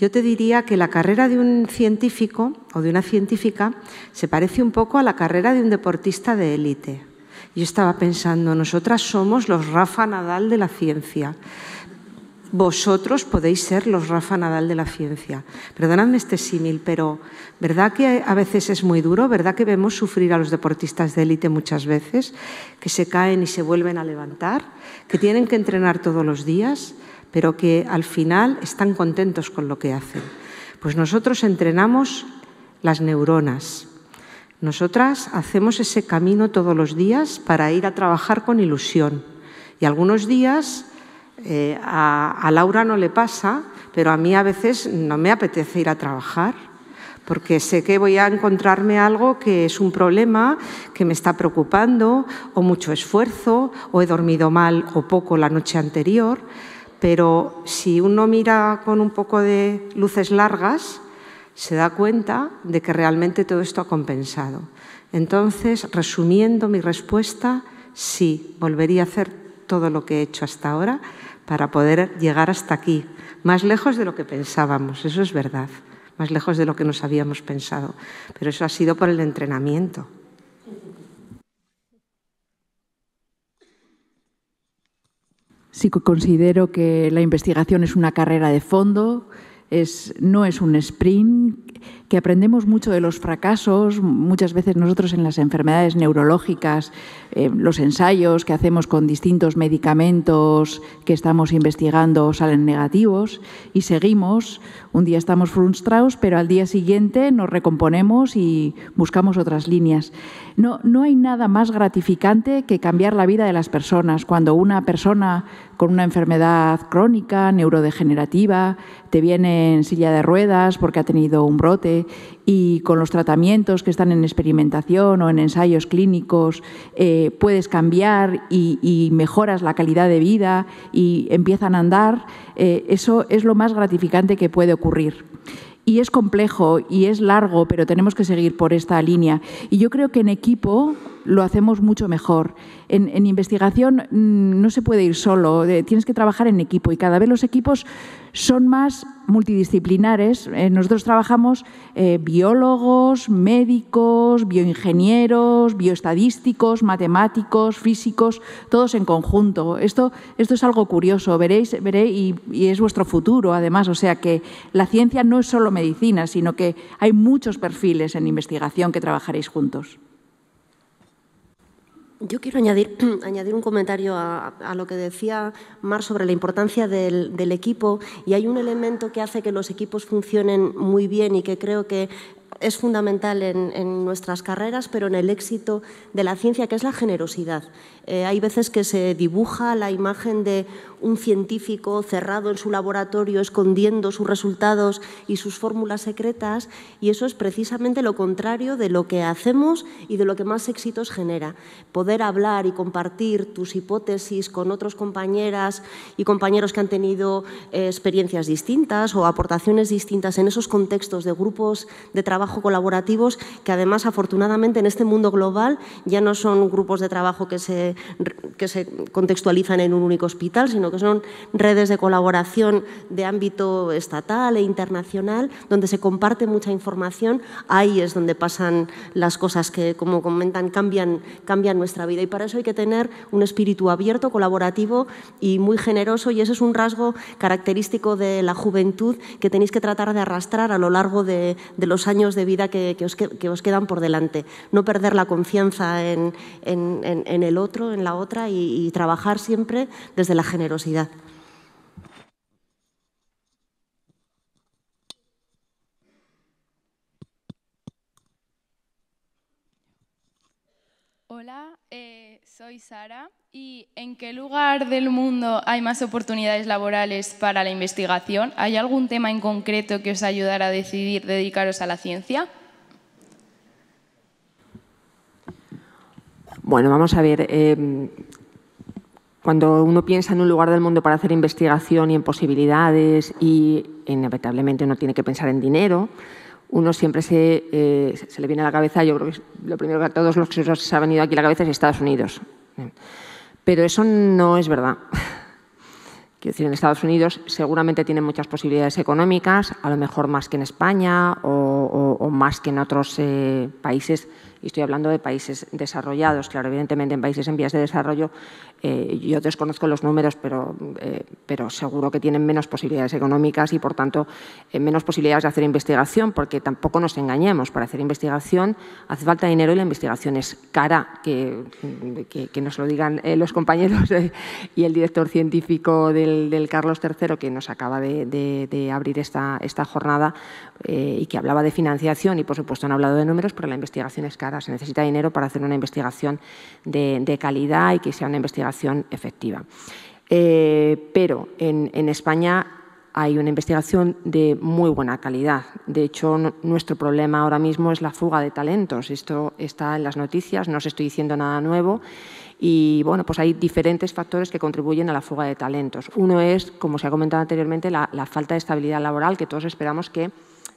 yo te diría que la carrera de un científico o de una científica se parece un poco a la carrera de un deportista de élite. Yo estaba pensando, nosotras somos los Rafa Nadal de la ciencia vosotros podéis ser los Rafa Nadal de la ciencia. Perdonadme este símil, pero ¿verdad que a veces es muy duro? ¿Verdad que vemos sufrir a los deportistas de élite muchas veces? Que se caen y se vuelven a levantar, que tienen que entrenar todos los días, pero que al final están contentos con lo que hacen. Pues nosotros entrenamos las neuronas. Nosotras hacemos ese camino todos los días para ir a trabajar con ilusión. Y algunos días eh, a, Laura no le pasa, pero a mí a veces no me apetece ir a trabajar porque sé que voy a encontrarme algo que es un problema, que me está preocupando, o mucho esfuerzo, o he dormido mal o poco la noche anterior, pero si uno mira con un poco de luces largas, se da cuenta de que realmente todo esto ha compensado. Entonces, resumiendo mi respuesta, sí, volvería a hacer todo lo que he hecho hasta ahora, para poder llegar hasta aquí, más lejos de lo que pensábamos, eso es verdad, más lejos de lo que nos habíamos pensado, pero eso ha sido por el entrenamiento. Sí considero que la investigación es una carrera de fondo, es, no es un sprint, que aprendemos mucho de los fracasos. Muchas veces nosotros en las enfermedades neurológicas, eh, los ensayos que hacemos con distintos medicamentos que estamos investigando salen negativos y seguimos. Un día estamos frustrados, pero al día siguiente nos recomponemos y buscamos otras líneas. No, no hay nada más gratificante que cambiar la vida de las personas. Cuando una persona con una enfermedad crónica, neurodegenerativa, te viene en silla de ruedas porque ha tenido un brote y con los tratamientos que están en experimentación o en ensayos clínicos eh, puedes cambiar y, mejoras la calidad de vida y empiezan a andar, eh, eso es lo más gratificante que puede ocurrir. y es complejo y es largo, pero tenemos que seguir por esta línea. Y yo creo que en equipo lo hacemos mucho mejor. En, investigación mm, no se puede ir solo, tienes que trabajar en equipo y cada vez los equipos son más multidisciplinares. Eh, nosotros trabajamos eh, biólogos, médicos, bioingenieros, bioestadísticos, matemáticos, físicos, todos en conjunto. Esto, esto es algo curioso, veréis, veréis y, es vuestro futuro además. O sea que la ciencia no es solo medicina, sino que hay muchos perfiles en investigación que trabajaréis juntos. Yo quiero añadir, añadir un comentario a, lo que decía Mar sobre la importancia del, del, equipo y hay un elemento que hace que los equipos funcionen muy bien y que creo que es fundamental en, nuestras carreras, pero en el éxito de la ciencia, que es la generosidad. Eh, hay veces que se dibuja la imagen de un científico cerrado en su laboratorio, escondiendo sus resultados y sus fórmulas secretas, y eso es precisamente lo contrario de lo que hacemos y de lo que más éxitos genera. Poder hablar y compartir tus hipótesis con otros compañeras y compañeros que han tenido eh, experiencias distintas o aportaciones distintas en esos contextos de grupos de trabajo colaborativos que además afortunadamente en este mundo global ya no son grupos de trabajo que se, que se contextualizan en un único hospital, sino que son redes de colaboración de ámbito estatal e internacional, donde se comparte mucha información, ahí es donde pasan las cosas que, como comentan, cambian, cambian nuestra vida. Y para eso hay que tener un espíritu abierto, colaborativo y muy generoso, y ese es un rasgo característico de la juventud que tenéis que tratar de arrastrar a lo largo de, los años de vida que, os, quedan por delante. No perder la confianza en, el otro, en la otra, y trabajar siempre desde la generosidad. Hola, eh, soy Sara. ¿Y en qué lugar del mundo hay más oportunidades laborales para la investigación? ¿Hay algún tema en concreto que os ayudara a decidir dedicaros a la ciencia? Bueno, vamos a ver. Eh, cuando uno piensa en un lugar del mundo para hacer investigación y en posibilidades y inevitablemente uno tiene que pensar en dinero, uno siempre se, eh, le viene a la cabeza, yo creo que lo primero que a todos los que se ha venido aquí a la cabeza es Estados Unidos. Pero eso no es verdad. Quiero decir, en Estados Unidos seguramente tienen muchas posibilidades económicas, a lo mejor más que en España o, más que en otros eh, países y estoy hablando de países desarrollados, claro, evidentemente en países en vías de desarrollo eh, yo desconozco los números, pero, eh, pero seguro que tienen menos posibilidades económicas y, por tanto, eh, menos posibilidades de hacer investigación, porque tampoco nos engañemos, para hacer investigación hace falta dinero y la investigación es cara, que, que, nos lo digan los compañeros y el director científico del, Carlos III, que nos acaba de, abrir esta, esta jornada y que hablaba de financiación y, por supuesto, han hablado de números, pero la investigación es cara se necesita dinero para hacer una investigación de, calidad y que sea una investigación efectiva. Eh, pero en, España hay una investigación de muy buena calidad. De hecho, nuestro problema ahora mismo es la fuga de talentos. Esto está en las noticias, no os estoy diciendo nada nuevo. Y bueno, pues hay diferentes factores que contribuyen a la fuga de talentos. Uno es, como se ha comentado anteriormente, la falta de estabilidad laboral que todos esperamos que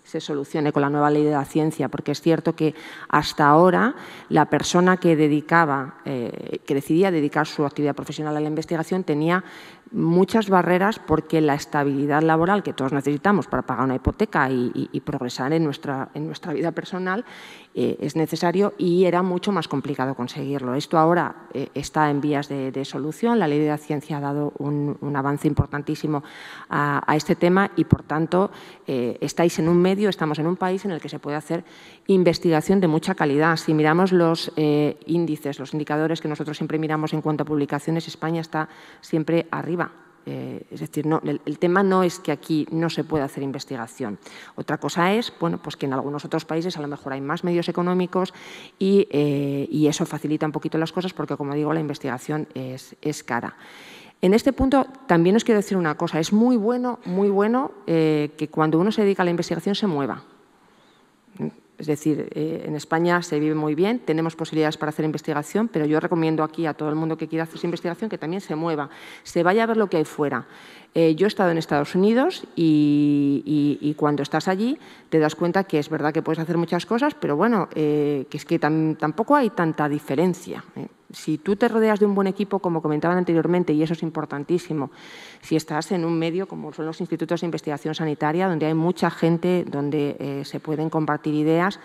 se solucione con la nueva ley de la ciencia, porque es cierto que hasta ahora la persona que dedicaba, eh, que decidía dedicar su actividad profesional a la investigación tenía muchas barreras porque la estabilidad laboral que todos necesitamos para pagar una hipoteca y, progresar en nuestra, en nuestra vida personal eh, es necesario y era mucho más complicado conseguirlo. Esto ahora eh, está en vías de, solución. La ley de la ciencia ha dado un, avance importantísimo a, este tema y, por tanto, eh, estáis en un medio, estamos en un país en el que se puede hacer investigación de mucha calidad. Si miramos los índices, los indicadores que nosotros siempre miramos en cuanto a publicaciones, España está siempre arriba eh, es decir, no, el, tema no es que aquí no se pueda hacer investigación. Otra cosa es bueno, pues que en algunos otros países a lo mejor hay más medios económicos y, eh, eso facilita un poquito las cosas porque, como digo, la investigación es, cara. En este punto también os quiero decir una cosa. Es muy bueno, muy bueno eh, que cuando uno se dedica a la investigación se mueva. Es decir, eh, en España se vive muy bien, tenemos posibilidades para hacer investigación, pero yo recomiendo aquí a todo el mundo que quiera hacer investigación que también se mueva, se vaya a ver lo que hay fuera. Eh, yo he estado en Estados Unidos y, cuando estás allí te das cuenta que es verdad que puedes hacer muchas cosas, pero bueno, eh, que es que tampoco hay tanta diferencia. ¿Eh? Si tú te rodeas de un buen equipo, como comentaban anteriormente, y eso es importantísimo, si estás en un medio como son los institutos de investigación sanitaria, donde hay mucha gente, donde se pueden compartir ideas,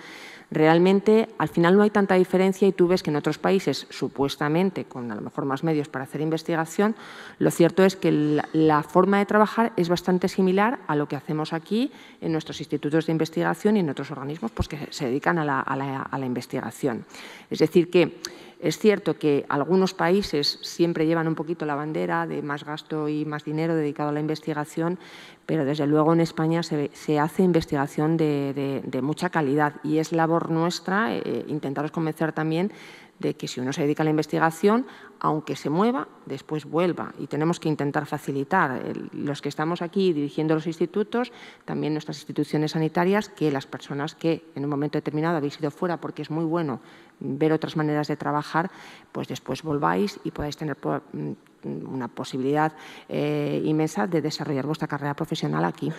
realmente al final no hay tanta diferencia y tú ves que en otros países, supuestamente, con a lo mejor más medios para hacer investigación, lo cierto es que la, forma de trabajar es bastante similar a lo que hacemos aquí en nuestros institutos de investigación y en otros organismos pues, que se dedican a la investigación. Es decir, que es cierto que algunos países siempre llevan un poquito la bandera de más gasto y más dinero dedicado a la investigación, pero desde luego en España se, hace investigación de, mucha calidad y es labor nuestra eh, intentaros convencer también de que si uno se dedica a la investigación, aunque se mueva, después vuelva. Y tenemos que intentar facilitar, los que estamos aquí dirigiendo los institutos, también nuestras instituciones sanitarias, que las personas que en un momento determinado habéis ido fuera porque es muy bueno ver otras maneras de trabajar, pues después volváis y podáis tener mm, una posibilidad eh, inmensa de desarrollar vuestra carrera profesional aquí.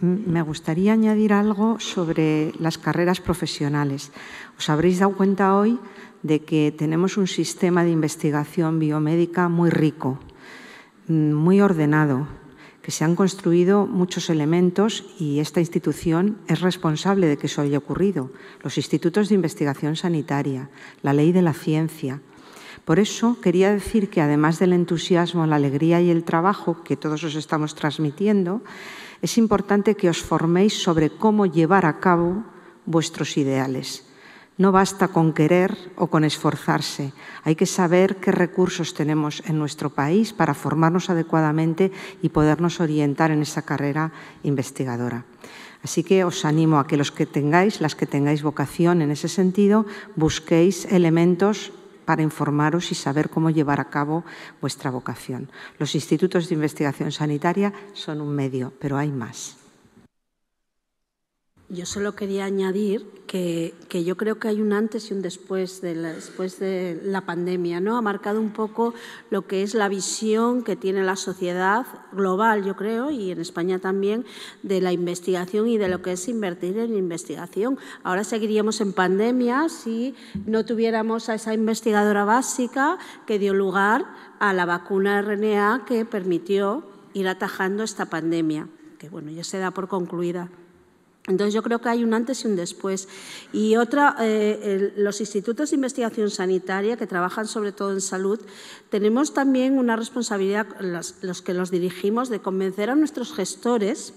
Me gustaría añadir algo sobre las carreras profesionales. Os habréis dado cuenta hoy de que tenemos un sistema de investigación biomédica muy rico, mm, muy ordenado, que se han construido muchos elementos y esta institución es responsable de que eso haya ocurrido. Los institutos de investigación sanitaria, la ley de la ciencia. Por eso quería decir que además del entusiasmo, la alegría y el trabajo que todos os estamos transmitiendo, es importante que os forméis sobre cómo llevar a cabo vuestros ideales. No basta con querer o con esforzarse, hay que saber qué recursos tenemos en nuestro país para formarnos adecuadamente y podernos orientar en esa carrera investigadora. Así que os animo a que los que tengáis, las que tengáis vocación en ese sentido, busquéis elementos para informaros y saber cómo llevar a cabo vuestra vocación. Los institutos de investigación sanitaria son un medio, pero hay más. Yo solo quería añadir que, yo creo que hay un antes y un después de, la, después de la pandemia. ¿no? Ha marcado un poco lo que es la visión que tiene la sociedad global, yo creo, y en España también, de la investigación y de lo que es invertir en investigación. Ahora seguiríamos en pandemia si no tuviéramos a esa investigadora básica que dio lugar a la vacuna RNA que permitió ir atajando esta pandemia, que bueno, ya se da por concluida. Entonces yo creo que hay un antes y un después. Y otra, eh, los institutos de investigación sanitaria que trabajan sobre todo en salud, tenemos también una responsabilidad, los, que los dirigimos, de convencer a nuestros gestores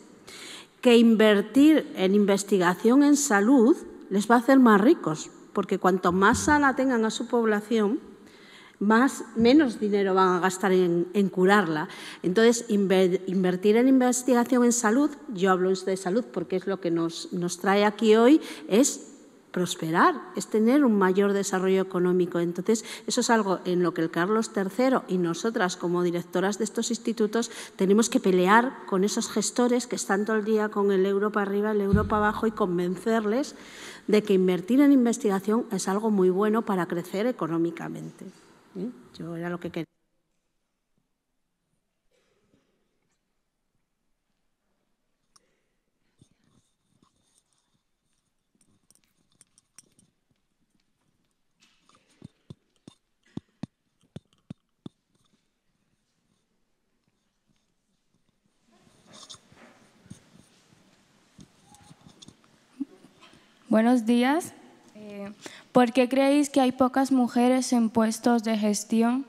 que invertir en investigación en salud les va a hacer más ricos, porque cuanto más sana tengan a su población, más, menos dinero van a gastar en, curarla. Entonces, invertir en investigación en salud, yo hablo de salud porque es lo que nos, nos trae aquí hoy, es prosperar, es tener un mayor desarrollo económico. Entonces, eso es algo en lo que el Carlos III y nosotras como directoras de estos institutos tenemos que pelear con esos gestores que están todo el día con el euro para arriba, el euro para abajo y convencerles de que invertir en investigación es algo muy bueno para crecer económicamente. ¿Eh? Yo era lo que quería. Buenos días. Eh, ¿Por qué creéis que hay pocas mujeres en puestos de gestión?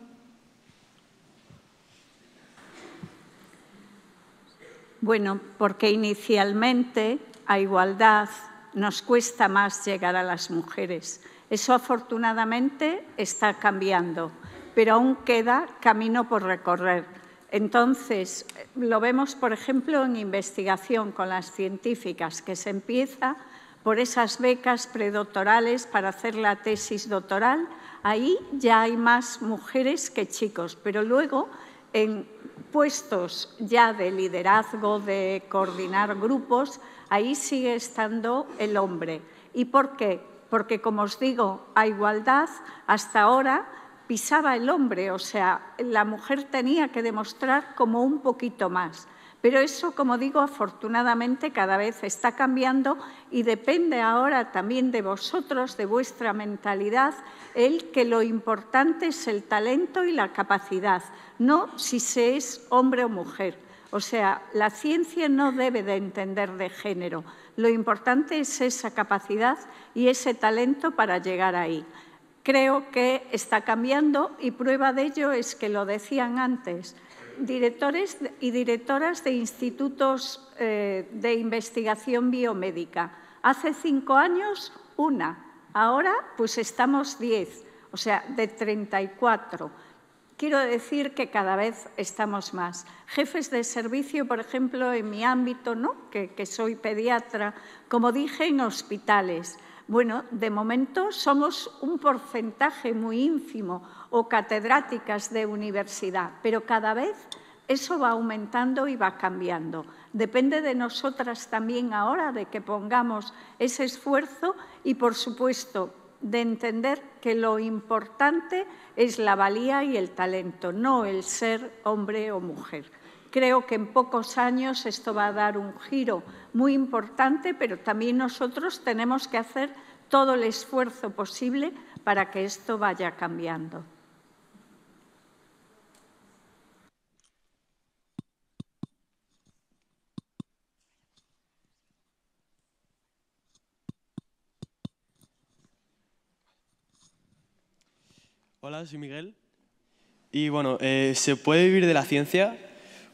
Bueno, porque inicialmente a igualdad nos cuesta más llegar a las mujeres. Eso afortunadamente está cambiando, pero aún queda camino por recorrer. Entonces, lo vemos, por ejemplo, en investigación con las científicas, que se empieza por esas becas predoctorales para hacer la tesis doctoral. Ahí ya hay más mujeres que chicos, pero luego en puestos ya de liderazgo, de coordinar grupos, ahí sigue estando el hombre. ¿Y por qué? Porque, como os digo, a igualdad, hasta ahora pisaba el hombre, o sea, la mujer tenía que demostrar como un poquito más. Pero eso, como digo, afortunadamente cada vez está cambiando y depende ahora también de vosotros, de vuestra mentalidad, el que lo importante es el talento y la capacidad, no si se es hombre o mujer. O sea, la ciencia no debe de entender de género. Lo importante es esa capacidad y ese talento para llegar ahí. Creo que está cambiando y prueba de ello es que lo decían antes directores y directoras de institutos eh, de investigación biomédica. Hace cinco años, una. Ahora, pues estamos diez, o sea, de 34. Quiero decir que cada vez estamos más. Jefes de servicio, por ejemplo, en mi ámbito, ¿no? que, que soy pediatra, como dije, en hospitales. Bueno, de momento somos un porcentaje muy ínfimo o catedráticas de universidad, pero cada vez eso va aumentando y va cambiando. Depende de nosotras también ahora de que pongamos ese esfuerzo y, por supuesto, de entender que lo importante es la valía y el talento, no el ser hombre o mujer. Creo que en pocos años esto va a dar un giro muy importante, pero también nosotros tenemos que hacer todo el esfuerzo posible para que esto vaya cambiando. Hola, soy Miguel. Y bueno, eh, ¿se puede vivir de la ciencia?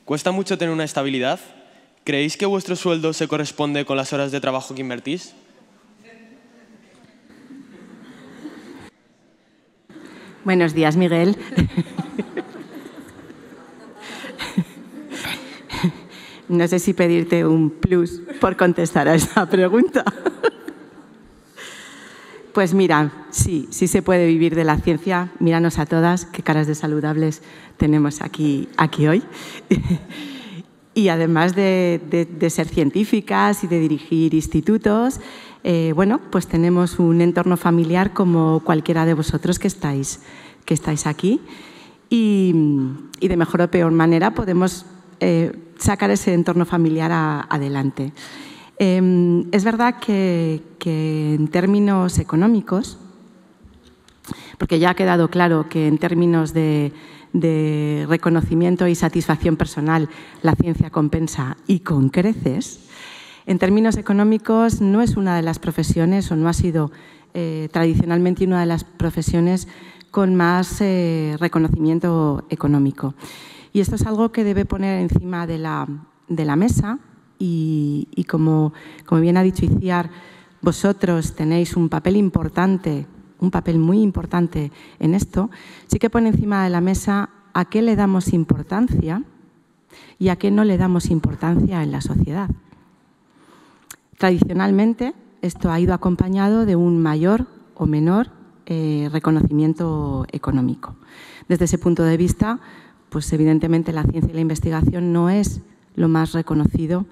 ¿Cuesta mucho tener una estabilidad? ¿Creéis que vuestro sueldo se corresponde con las horas de trabajo que invertís? Buenos días, Miguel. No sé si pedirte un plus por contestar a esa pregunta. Pues mira, sí, sí se puede vivir de la ciencia. Míranos a todas, qué caras de saludables tenemos aquí, aquí hoy. y además de, ser científicas y de dirigir institutos, eh, bueno, pues tenemos un entorno familiar como cualquiera de vosotros que estáis, que estáis aquí. Y, de mejor o peor manera podemos eh, sacar ese entorno familiar adelante. Em, es verdad que, en términos económicos, porque ya ha quedado claro que en términos de, reconocimiento y satisfacción personal la ciencia compensa y con creces, en términos económicos no es una de las profesiones o no ha sido eh, tradicionalmente una de las profesiones con más eh, reconocimiento económico. Y esto es algo que debe poner encima de la mesa y, como, como, bien ha dicho Iciar, vosotros tenéis un papel importante, un papel muy importante en esto, sí que pone encima de la mesa a qué le damos importancia y a qué no le damos importancia en la sociedad. Tradicionalmente, esto ha ido acompañado de un mayor o menor eh, reconocimiento económico. Desde ese punto de vista, pues evidentemente la ciencia y la investigación no es lo más reconocido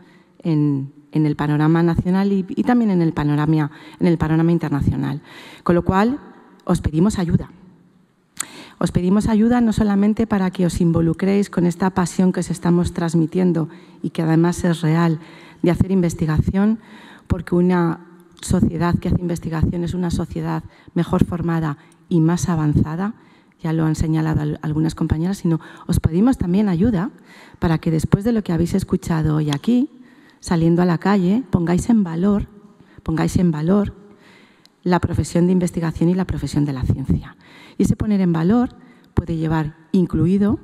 en, el panorama nacional y, también en el panorama, en el panorama internacional. Con lo cual, os pedimos ayuda. Os pedimos ayuda no solamente para que os involucréis con esta pasión que os estamos transmitiendo y que además es real de hacer investigación, porque una sociedad que hace investigación es una sociedad mejor formada y más avanzada, ya lo han señalado algunas compañeras, sino os pedimos también ayuda para que después de lo que habéis escuchado hoy aquí, saliendo a la calle, pongáis en valor, pongáis en valor la profesión de investigación y la profesión de la ciencia. Y ese poner en valor puede llevar incluido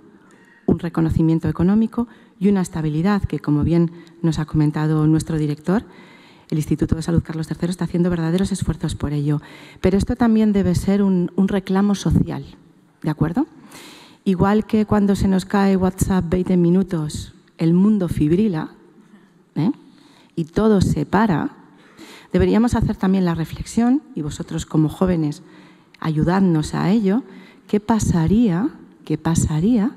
un reconocimiento económico y una estabilidad que, como bien nos ha comentado nuestro director, el Instituto de Salud Carlos III está haciendo verdaderos esfuerzos por ello. Pero esto también debe ser un, reclamo social, ¿de acuerdo? Igual que cuando se nos cae WhatsApp 20 minutos, el mundo fibrila, ¿eh? y todo se para, deberíamos hacer también la reflexión, y vosotros como jóvenes ayudadnos a ello, ¿qué pasaría, qué pasaría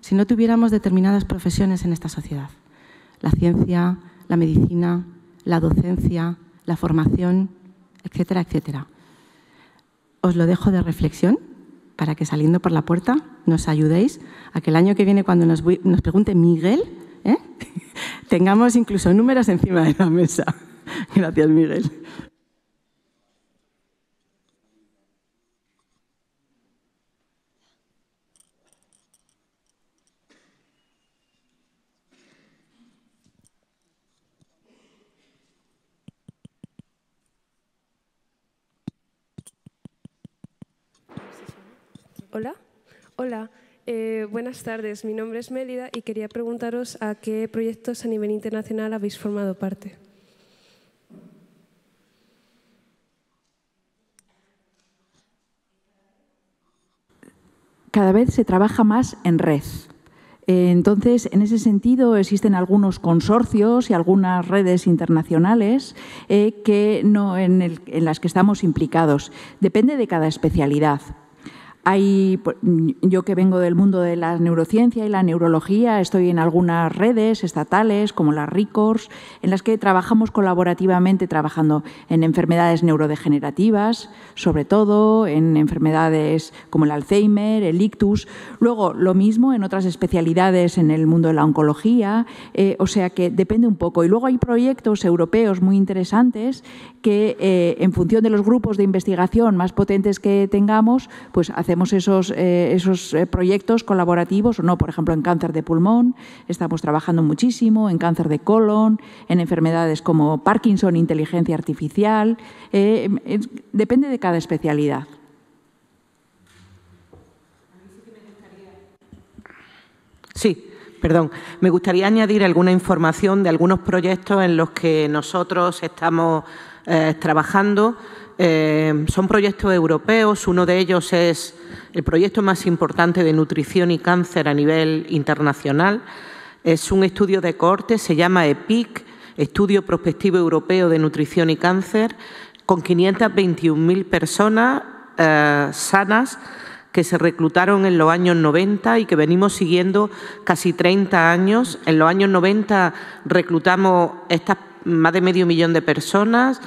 si no tuviéramos determinadas profesiones en esta sociedad. La ciencia, la medicina, la docencia, la formación, etcétera, etcétera. Os lo dejo de reflexión para que saliendo por la puerta nos ayudéis a que el año que viene cuando nos, pregunte Miguel, ¿eh? Tengamos incluso números encima de la mesa. Gracias, Miguel. Hola. Hola. Eh, buenas tardes. Mi nombre es Mélida y quería preguntaros a qué proyectos a nivel internacional habéis formado parte. Cada vez se trabaja más en red. Eh, entonces, en ese sentido, existen algunos consorcios y algunas redes internacionales eh, que no, en las que estamos implicados. Depende de cada especialidad. Hay, yo que vengo del mundo de la neurociencia y la neurología, estoy en algunas redes estatales como las RICORS, en las que trabajamos colaborativamente, trabajando en enfermedades neurodegenerativas, sobre todo en enfermedades como el Alzheimer, el ictus. Luego, lo mismo en otras especialidades en el mundo de la oncología, eh, o sea que depende un poco. Y luego hay proyectos europeos muy interesantes que, eh, en función de los grupos de investigación más potentes que tengamos, pues hacemos esos, eh, esos eh, proyectos colaborativos o no. Por ejemplo, en cáncer de pulmón estamos trabajando muchísimo, en cáncer de colon, en enfermedades como Parkinson, inteligencia artificial. Eh, depende de cada especialidad. Sí, perdón. Me gustaría añadir alguna información de algunos proyectos en los que nosotros estamos trabajando. Son proyectos europeos, uno de ellos es el proyecto más importante de nutrición y cáncer a nivel internacional. Es un estudio de corte, se llama EPIC, Estudio Prospectivo Europeo de Nutrición y Cáncer, con 521.000 personas eh, sanas que se reclutaron en los años 90 y que venimos siguiendo casi 30 años. En los años 90 reclutamos más de medio millón de personas,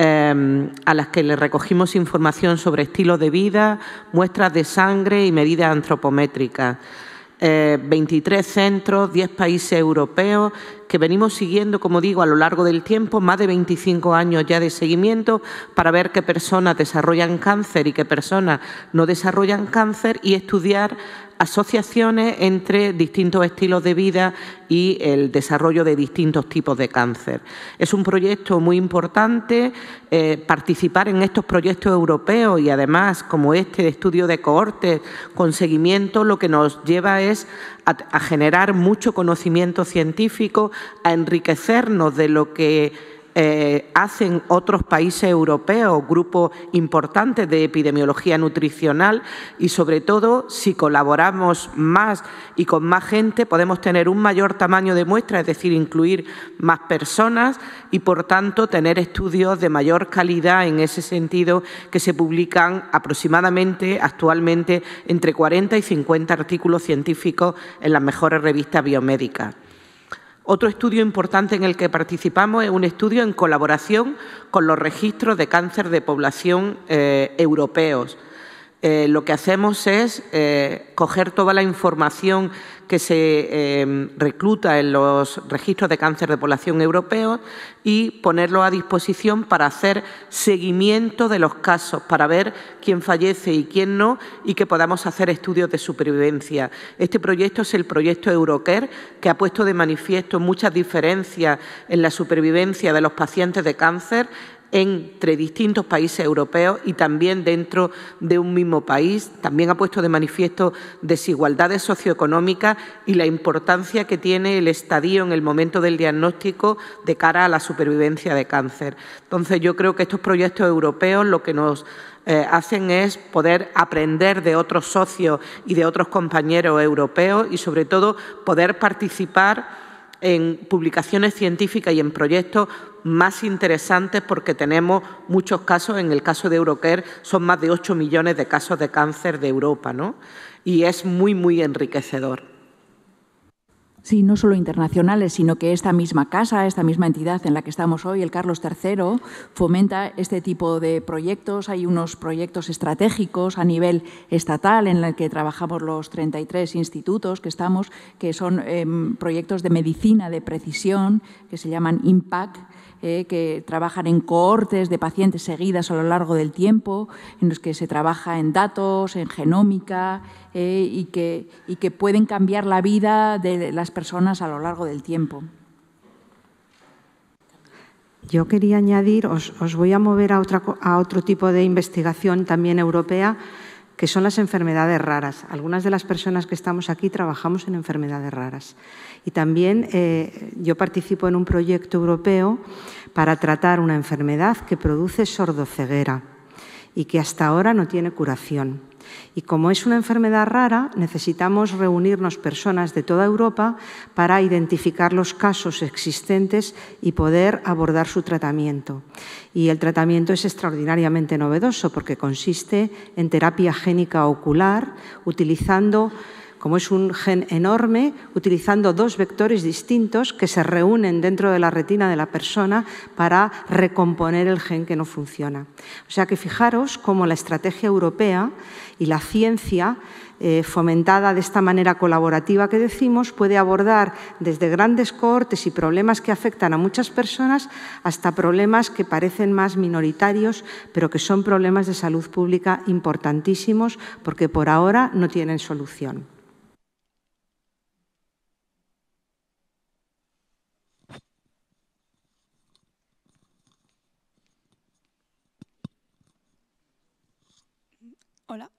Em, a las que le recogimos información sobre estilos de vida, muestras de sangre y medidas antropométricas. 23 eh, centros, 10 países europeos que venimos siguiendo, como digo, a lo largo del tiempo, más de 25 años ya de seguimiento para ver qué personas desarrollan cáncer y qué personas no desarrollan cáncer y estudiar asociaciones entre distintos estilos de vida y el desarrollo de distintos tipos de cáncer. Es un proyecto muy importante eh, participar en estos proyectos europeos y además como este estudio de cohortes con seguimiento lo que nos lleva es a generar mucho conocimiento científico, a enriquecernos de lo que eh, hacen otros países europeos, grupos importantes de epidemiología nutricional y sobre todo si colaboramos más y con más gente podemos tener un mayor tamaño de muestra, es decir, incluir más personas y por tanto tener estudios de mayor calidad en ese sentido que se publican aproximadamente actualmente entre 40 y 50 artículos científicos en las mejores revistas biomédicas. Otro estudio importante en el que participamos es un estudio en colaboración con los registros de cáncer de población eh, europeos. Eh, lo que hacemos es eh, coger toda la información que se em, recluta en los registros de cáncer de población europeos y ponerlo a disposición para hacer seguimiento de los casos, para ver quién fallece y quién no y que podamos hacer estudios de supervivencia. Este proyecto es el proyecto Eurocare, que ha puesto de manifiesto muchas diferencias en la supervivencia de los pacientes de cáncer entre distintos países europeos y también dentro de un mismo país. También ha puesto de manifiesto desigualdades socioeconómicas y la importancia que tiene el estadio en el momento del diagnóstico de cara a la supervivencia de cáncer. Entonces, yo creo que estos proyectos europeos lo que nos eh, hacen es poder aprender de otros socios y de otros compañeros europeos y, sobre todo, poder participar en publicaciones científicas y en proyectos más interesantes porque tenemos muchos casos, en el caso de Eurocare son más de 8 millones de casos de cáncer de Europa, ¿no? Y es muy, muy enriquecedor. Sí, no solo internacionales, sino que esta misma casa, esta misma entidad en la que estamos hoy, el Carlos III, fomenta este tipo de proyectos. Hay unos proyectos estratégicos a nivel estatal en el que trabajamos los 33 institutos que estamos, que son em, proyectos de medicina de precisión, que se llaman IMPACT, eh, que trabajan en cohortes de pacientes seguidas a lo largo del tiempo, en los que se trabaja en datos, en genómica eh, y, que, y que pueden cambiar la vida de las personas a lo largo del tiempo. Yo quería añadir, os, voy a mover a, otra, a otro tipo de investigación también europea, que son las enfermedades raras. Algunas de las personas que estamos aquí trabajamos en enfermedades raras. Y también eh, yo participo en un proyecto europeo para tratar una enfermedad que produce sordoceguera y que hasta ahora no tiene curación. Y como es una enfermedad rara, necesitamos reunirnos personas de toda Europa para identificar los casos existentes y poder abordar su tratamiento. Y el tratamiento es extraordinariamente novedoso porque consiste en terapia génica ocular utilizando como es un gen enorme, utilizando dos vectores distintos que se reúnen dentro de la retina de la persona para recomponer el gen que no funciona. O sea que fijaros cómo la estrategia europea y la ciencia eh, fomentada de esta manera colaborativa que decimos, puede abordar desde grandes cohortes y problemas que afectan a muchas personas hasta problemas que parecen más minoritarios, pero que son problemas de salud pública importantísimos porque por ahora no tienen solución. Hola,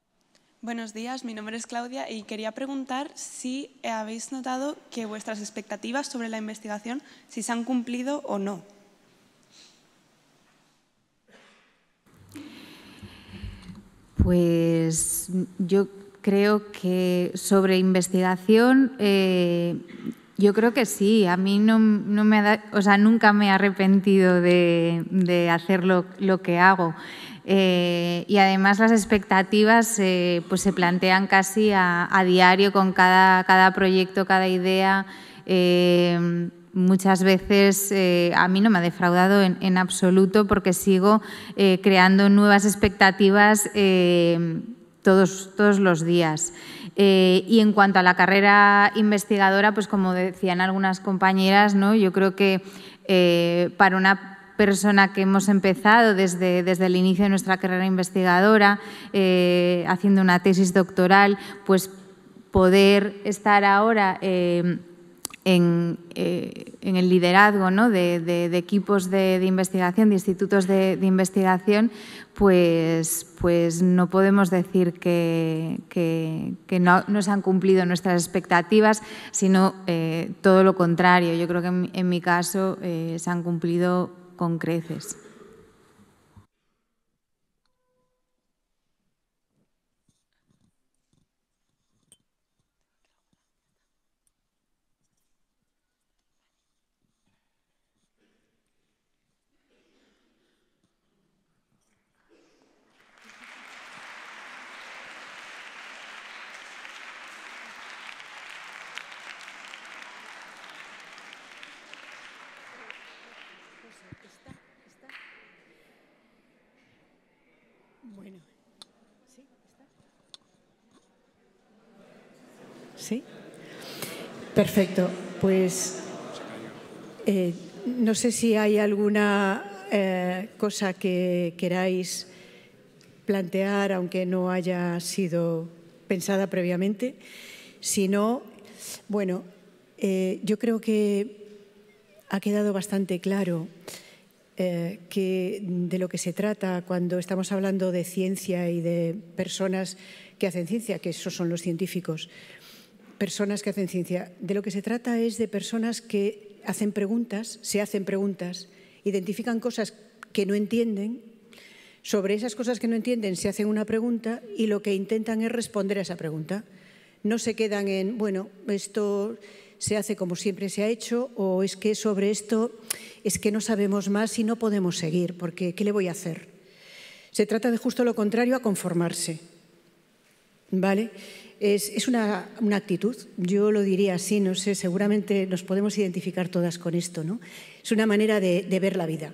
buenos días. Mi nombre es Claudia y quería preguntar si habéis notado que vuestras expectativas sobre la investigación, si se han cumplido o no. Pues yo creo que sobre investigación, eh, yo creo que sí. A mí no, me o sea, nunca me he arrepentido de, hacer lo que hago. Eh, y además las expectativas eh, pues se plantean casi a, diario con cada, cada, proyecto, cada idea. Eh, muchas veces a mí no me ha defraudado en, absoluto porque sigo creando nuevas expectativas todos, todos los días. y en cuanto a la carrera investigadora, pues como decían algunas compañeras, ¿no? yo creo que para una persona que hemos empezado desde, desde el inicio de nuestra carrera investigadora, eh, haciendo una tesis doctoral, pues poder estar ahora eh, en, eh, en, el liderazgo ¿no? de, de, equipos de, investigación, de institutos de, investigación, pues, pues no podemos decir que, que, no, se han cumplido nuestras expectativas, sino todo lo contrario. Yo creo que en mi caso se han cumplido con creces. Perfecto. Pues eh, no sé si hay alguna eh, cosa que queráis plantear, aunque no haya sido pensada previamente. Si no, bueno, eh, yo creo que ha quedado bastante claro que de lo que se trata cuando estamos hablando de ciencia y de personas que hacen ciencia, que esos son los científicos, personas que hacen ciencia. De lo que se trata es de personas que hacen preguntas, se hacen preguntas, identifican cosas que no entienden, sobre esas cosas que no entienden se hacen una pregunta y lo que intentan es responder a esa pregunta. No se quedan en, bueno, esto se hace como siempre se ha hecho o es que sobre esto es que no sabemos más y no podemos seguir, porque ¿qué le voy a hacer? Se trata de justo lo contrario a conformarse. ¿Vale? Es, una, actitud, yo lo diría así, no sé, seguramente nos podemos identificar todas con esto, ¿no? Es una manera de, ver la vida.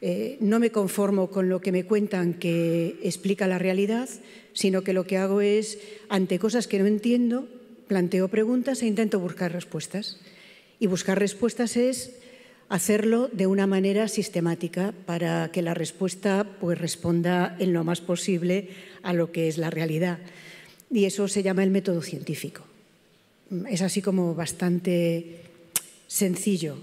Eh, no me conformo con lo que me cuentan que explica la realidad, sino que lo que hago es, ante cosas que no entiendo, planteo preguntas e intento buscar respuestas. Y buscar respuestas es hacerlo de una manera sistemática para que la respuesta pues, responda en lo más posible a lo que es la realidad. Y eso se llama el método científico. Es así como bastante sencillo.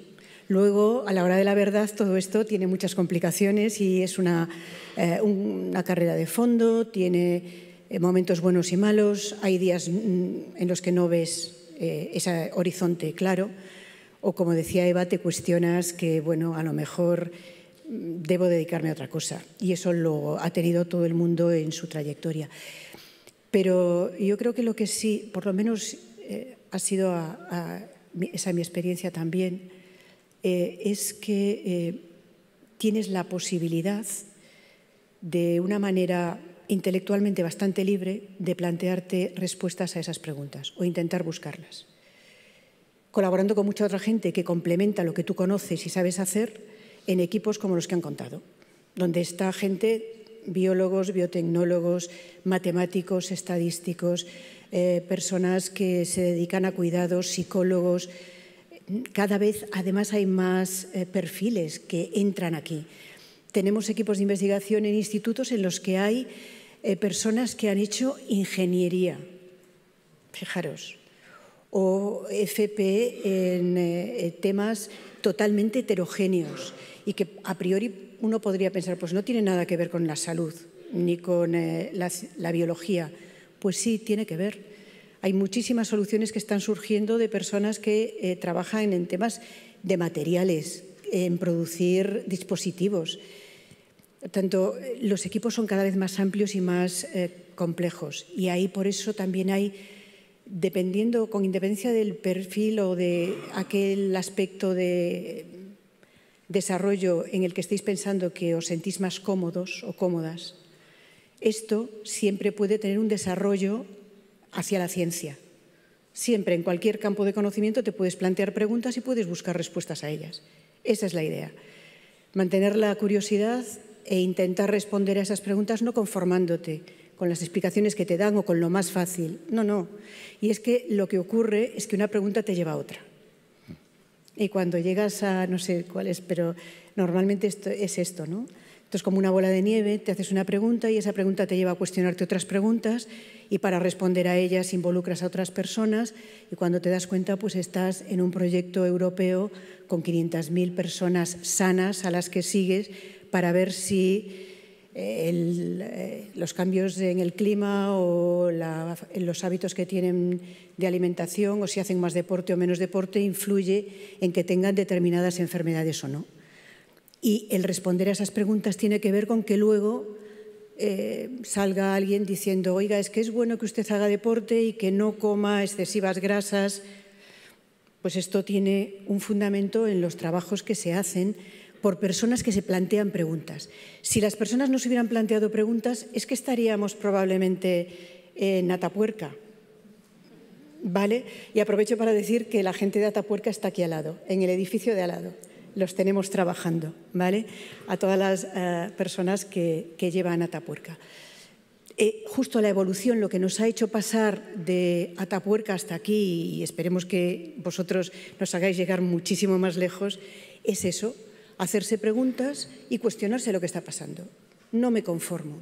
Luego, a la hora de la verdad, todo esto tiene muchas complicaciones y es una, eh, una carrera de fondo, tiene eh, momentos buenos y malos, hay días mm, en los que no ves eh, ese horizonte claro o como decía Eva, te cuestionas que, bueno, a lo mejor mm, debo dedicarme a otra cosa. Y eso lo ha tenido todo el mundo en su trayectoria. Pero yo creo que lo que sí, por lo menos eh, ha sido esa mi experiencia también, eh, es que eh, tienes la posibilidad de una manera intelectualmente bastante libre de plantearte respuestas a esas preguntas o intentar buscarlas. Colaborando con mucha otra gente que complementa lo que tú conoces y sabes hacer en equipos como los que han contado, donde está gente, biólogos, biotecnólogos, matemáticos, estadísticos, eh, personas que se dedican a cuidados, psicólogos. Cada vez, además, hay más eh, perfiles que entran aquí. Tenemos equipos de investigación en institutos en los que hay eh, personas que han hecho ingeniería. Fijaros, o FP en eh, temas totalmente heterogéneos y que a priori uno podría pensar, pues no tiene nada que ver con la salud ni con eh, la, biología. Pues sí, tiene que ver. Hay muchísimas soluciones que están surgiendo de personas que eh, trabajan en temas de materiales, en producir dispositivos. Tanto los equipos son cada vez más amplios y más complejos y ahí por eso también hay dependiendo, con independencia del perfil o de aquel aspecto de desarrollo en el que estéis pensando que os sentís más cómodos o cómodas, esto siempre puede tener un desarrollo hacia la ciencia. Siempre, en cualquier campo de conocimiento, te puedes plantear preguntas y puedes buscar respuestas a ellas. Esa es la idea. Mantener la curiosidad e intentar responder a esas preguntas no conformándote con las explicaciones que te dan o con lo más fácil. No, no. Y es que lo que ocurre es que una pregunta te lleva a otra. Y cuando llegas a, no sé cuál es, pero normalmente esto, es esto, ¿no? Entonces, como una bola de nieve, te haces una pregunta y esa pregunta te lleva a cuestionarte otras preguntas y para responder a ellas involucras a otras personas y cuando te das cuenta, pues estás en un proyecto europeo con 500.000 personas sanas a las que sigues para ver si eh, los cambios en el clima o en los hábitos que tienen de alimentación o si hacen más deporte o menos deporte influye en que tengan determinadas enfermedades o no. Y el responder a esas preguntas tiene que ver con que luego eh, salga alguien diciendo, oiga, es que es bueno que usted haga deporte y que no coma excesivas grasas. Pues esto tiene un fundamento en los trabajos que se hacen por personas que se plantean preguntas. Si las personas no se hubieran planteado preguntas, es que estaríamos probablemente en Atapuerca. ¿Vale? Y aprovecho para decir que la gente de Atapuerca está aquí al lado, en el edificio de al lado. Los tenemos trabajando, ¿vale? A todas las eh, personas que, llevan Atapuerca. Eh, justo la evolución, lo que nos ha hecho pasar de Atapuerca hasta aquí, y esperemos que vosotros nos hagáis llegar muchísimo más lejos, es eso, hacerse preguntas y cuestionarse lo que está pasando. No me conformo.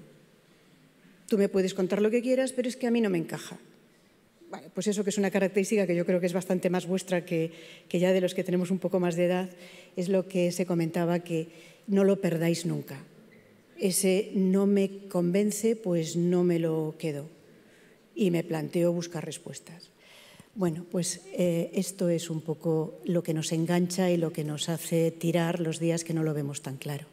Tú me puedes contar lo que quieras, pero es que a mí no me encaja. pues eso que es una característica que yo creo que es bastante más vuestra que, que ya de los que tenemos un poco más de edad, es lo que se comentaba, que no lo perdáis nunca. Ese no me convence, pues no me lo quedo. Y me planteo buscar respuestas. Bueno, pues eh, esto es un poco lo que nos engancha y lo que nos hace tirar los días que no lo vemos tan claro.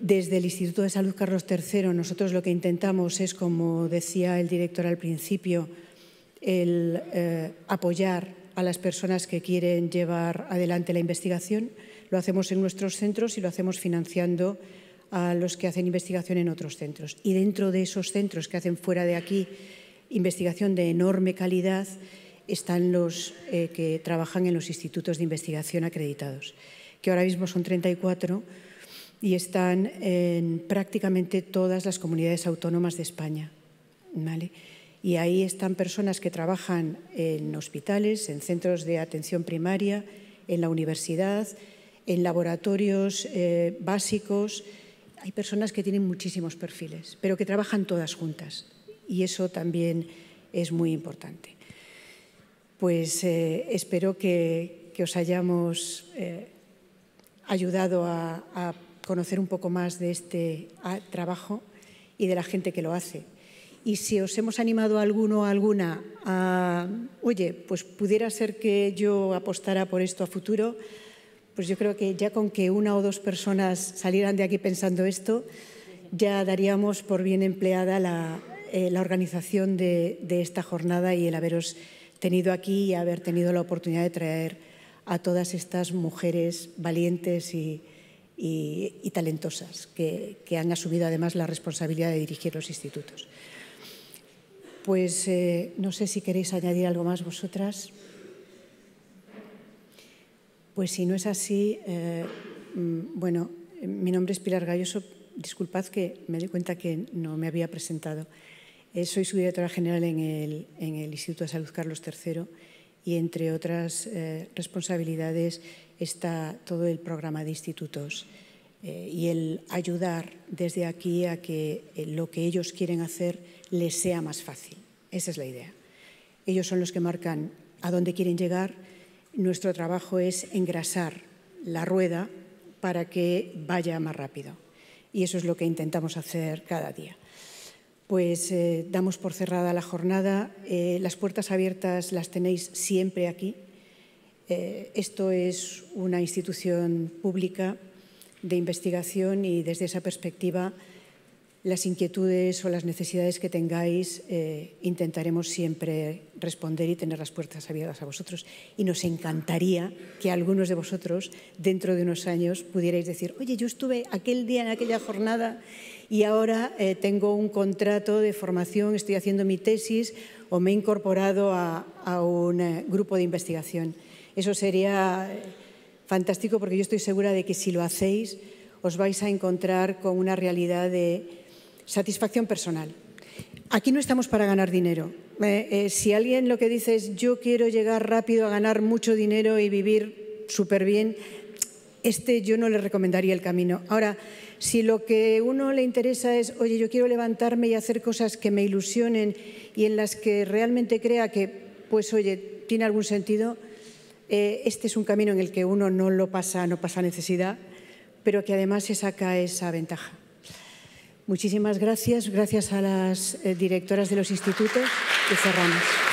Desde el Instituto de Salud Carlos III, nosotros lo que intentamos es, como decía el director al principio, el eh, apoyar a las personas que quieren llevar adelante la investigación. Lo hacemos en nuestros centros y lo hacemos financiando a los que hacen investigación en otros centros. Y dentro de esos centros que hacen fuera de aquí investigación de enorme calidad están los eh, que trabajan en los institutos de investigación acreditados, que ahora mismo son 34 y están en prácticamente todas las comunidades autónomas de España. Y ahí están personas que trabajan en hospitales, en centros de atención primaria, en la universidad, en laboratorios eh, básicos. Hay personas que tienen muchísimos perfiles, pero que trabajan todas juntas. Y eso también es muy importante. Pues eh, espero que, os hayamos eh, ayudado a conocer un poco más de este ah, trabajo y de la gente que lo hace. Y si os hemos animado a alguno o alguna a, oye, pues pudiera ser que yo apostara por esto a futuro, pues yo creo que ya con que una o dos personas salieran de aquí pensando esto, ya daríamos por bien empleada la, eh, organización de, esta jornada y el haberos tenido aquí y haber tenido la oportunidad de traer a todas estas mujeres valientes y, y, talentosas que, han asumido además la responsabilidad de dirigir los institutos. Pues eh, no sé si queréis añadir algo más vosotras. Pues si no es así, eh, mm, bueno, mi nombre es Pilar Galloso. Disculpad que me di cuenta que no me había presentado. Eh, soy subdirectora general en el, Instituto de Salud Carlos III y entre otras responsabilidades está todo el programa de institutos eh, y el ayudar desde aquí a que eh, lo que ellos quieren hacer les sea más fácil. Esa es la idea. Ellos son los que marcan a dónde quieren llegar. Nuestro trabajo es engrasar la rueda para que vaya más rápido. Y eso es lo que intentamos hacer cada día. Pues eh, damos por cerrada la jornada. las puertas abiertas las tenéis siempre aquí eh, esto es una institución pública de investigación y desde esa perspectiva las inquietudes o las necesidades que tengáis eh, intentaremos siempre responder y tener las puertas abiertas a vosotros. Y nos encantaría que algunos de vosotros, dentro de unos años, pudierais decir, oye, yo estuve aquel día en aquella jornada y ahora eh, tengo un contrato de formación, estoy haciendo mi tesis o me he incorporado a, un grupo de investigación. Eso sería eh, fantástico porque yo estoy segura de que si lo hacéis os vais a encontrar con una realidad de satisfacción personal. Aquí no estamos para ganar dinero. Eh, eh, si alguien lo que dice es yo quiero llegar rápido a ganar mucho dinero y vivir súper bien, este yo no le recomendaría el camino. Ahora, si lo que uno le interesa es, oye, yo quiero levantarme y hacer cosas que me ilusionen y en las que realmente crea que, pues, oye, tiene algún sentido, eh, este es un camino en el que uno no lo pasa, no pasa necesidad, pero que además se saca esa ventaja. Muchísimas gracias, gracias a las eh, directoras de los institutos y cerramos.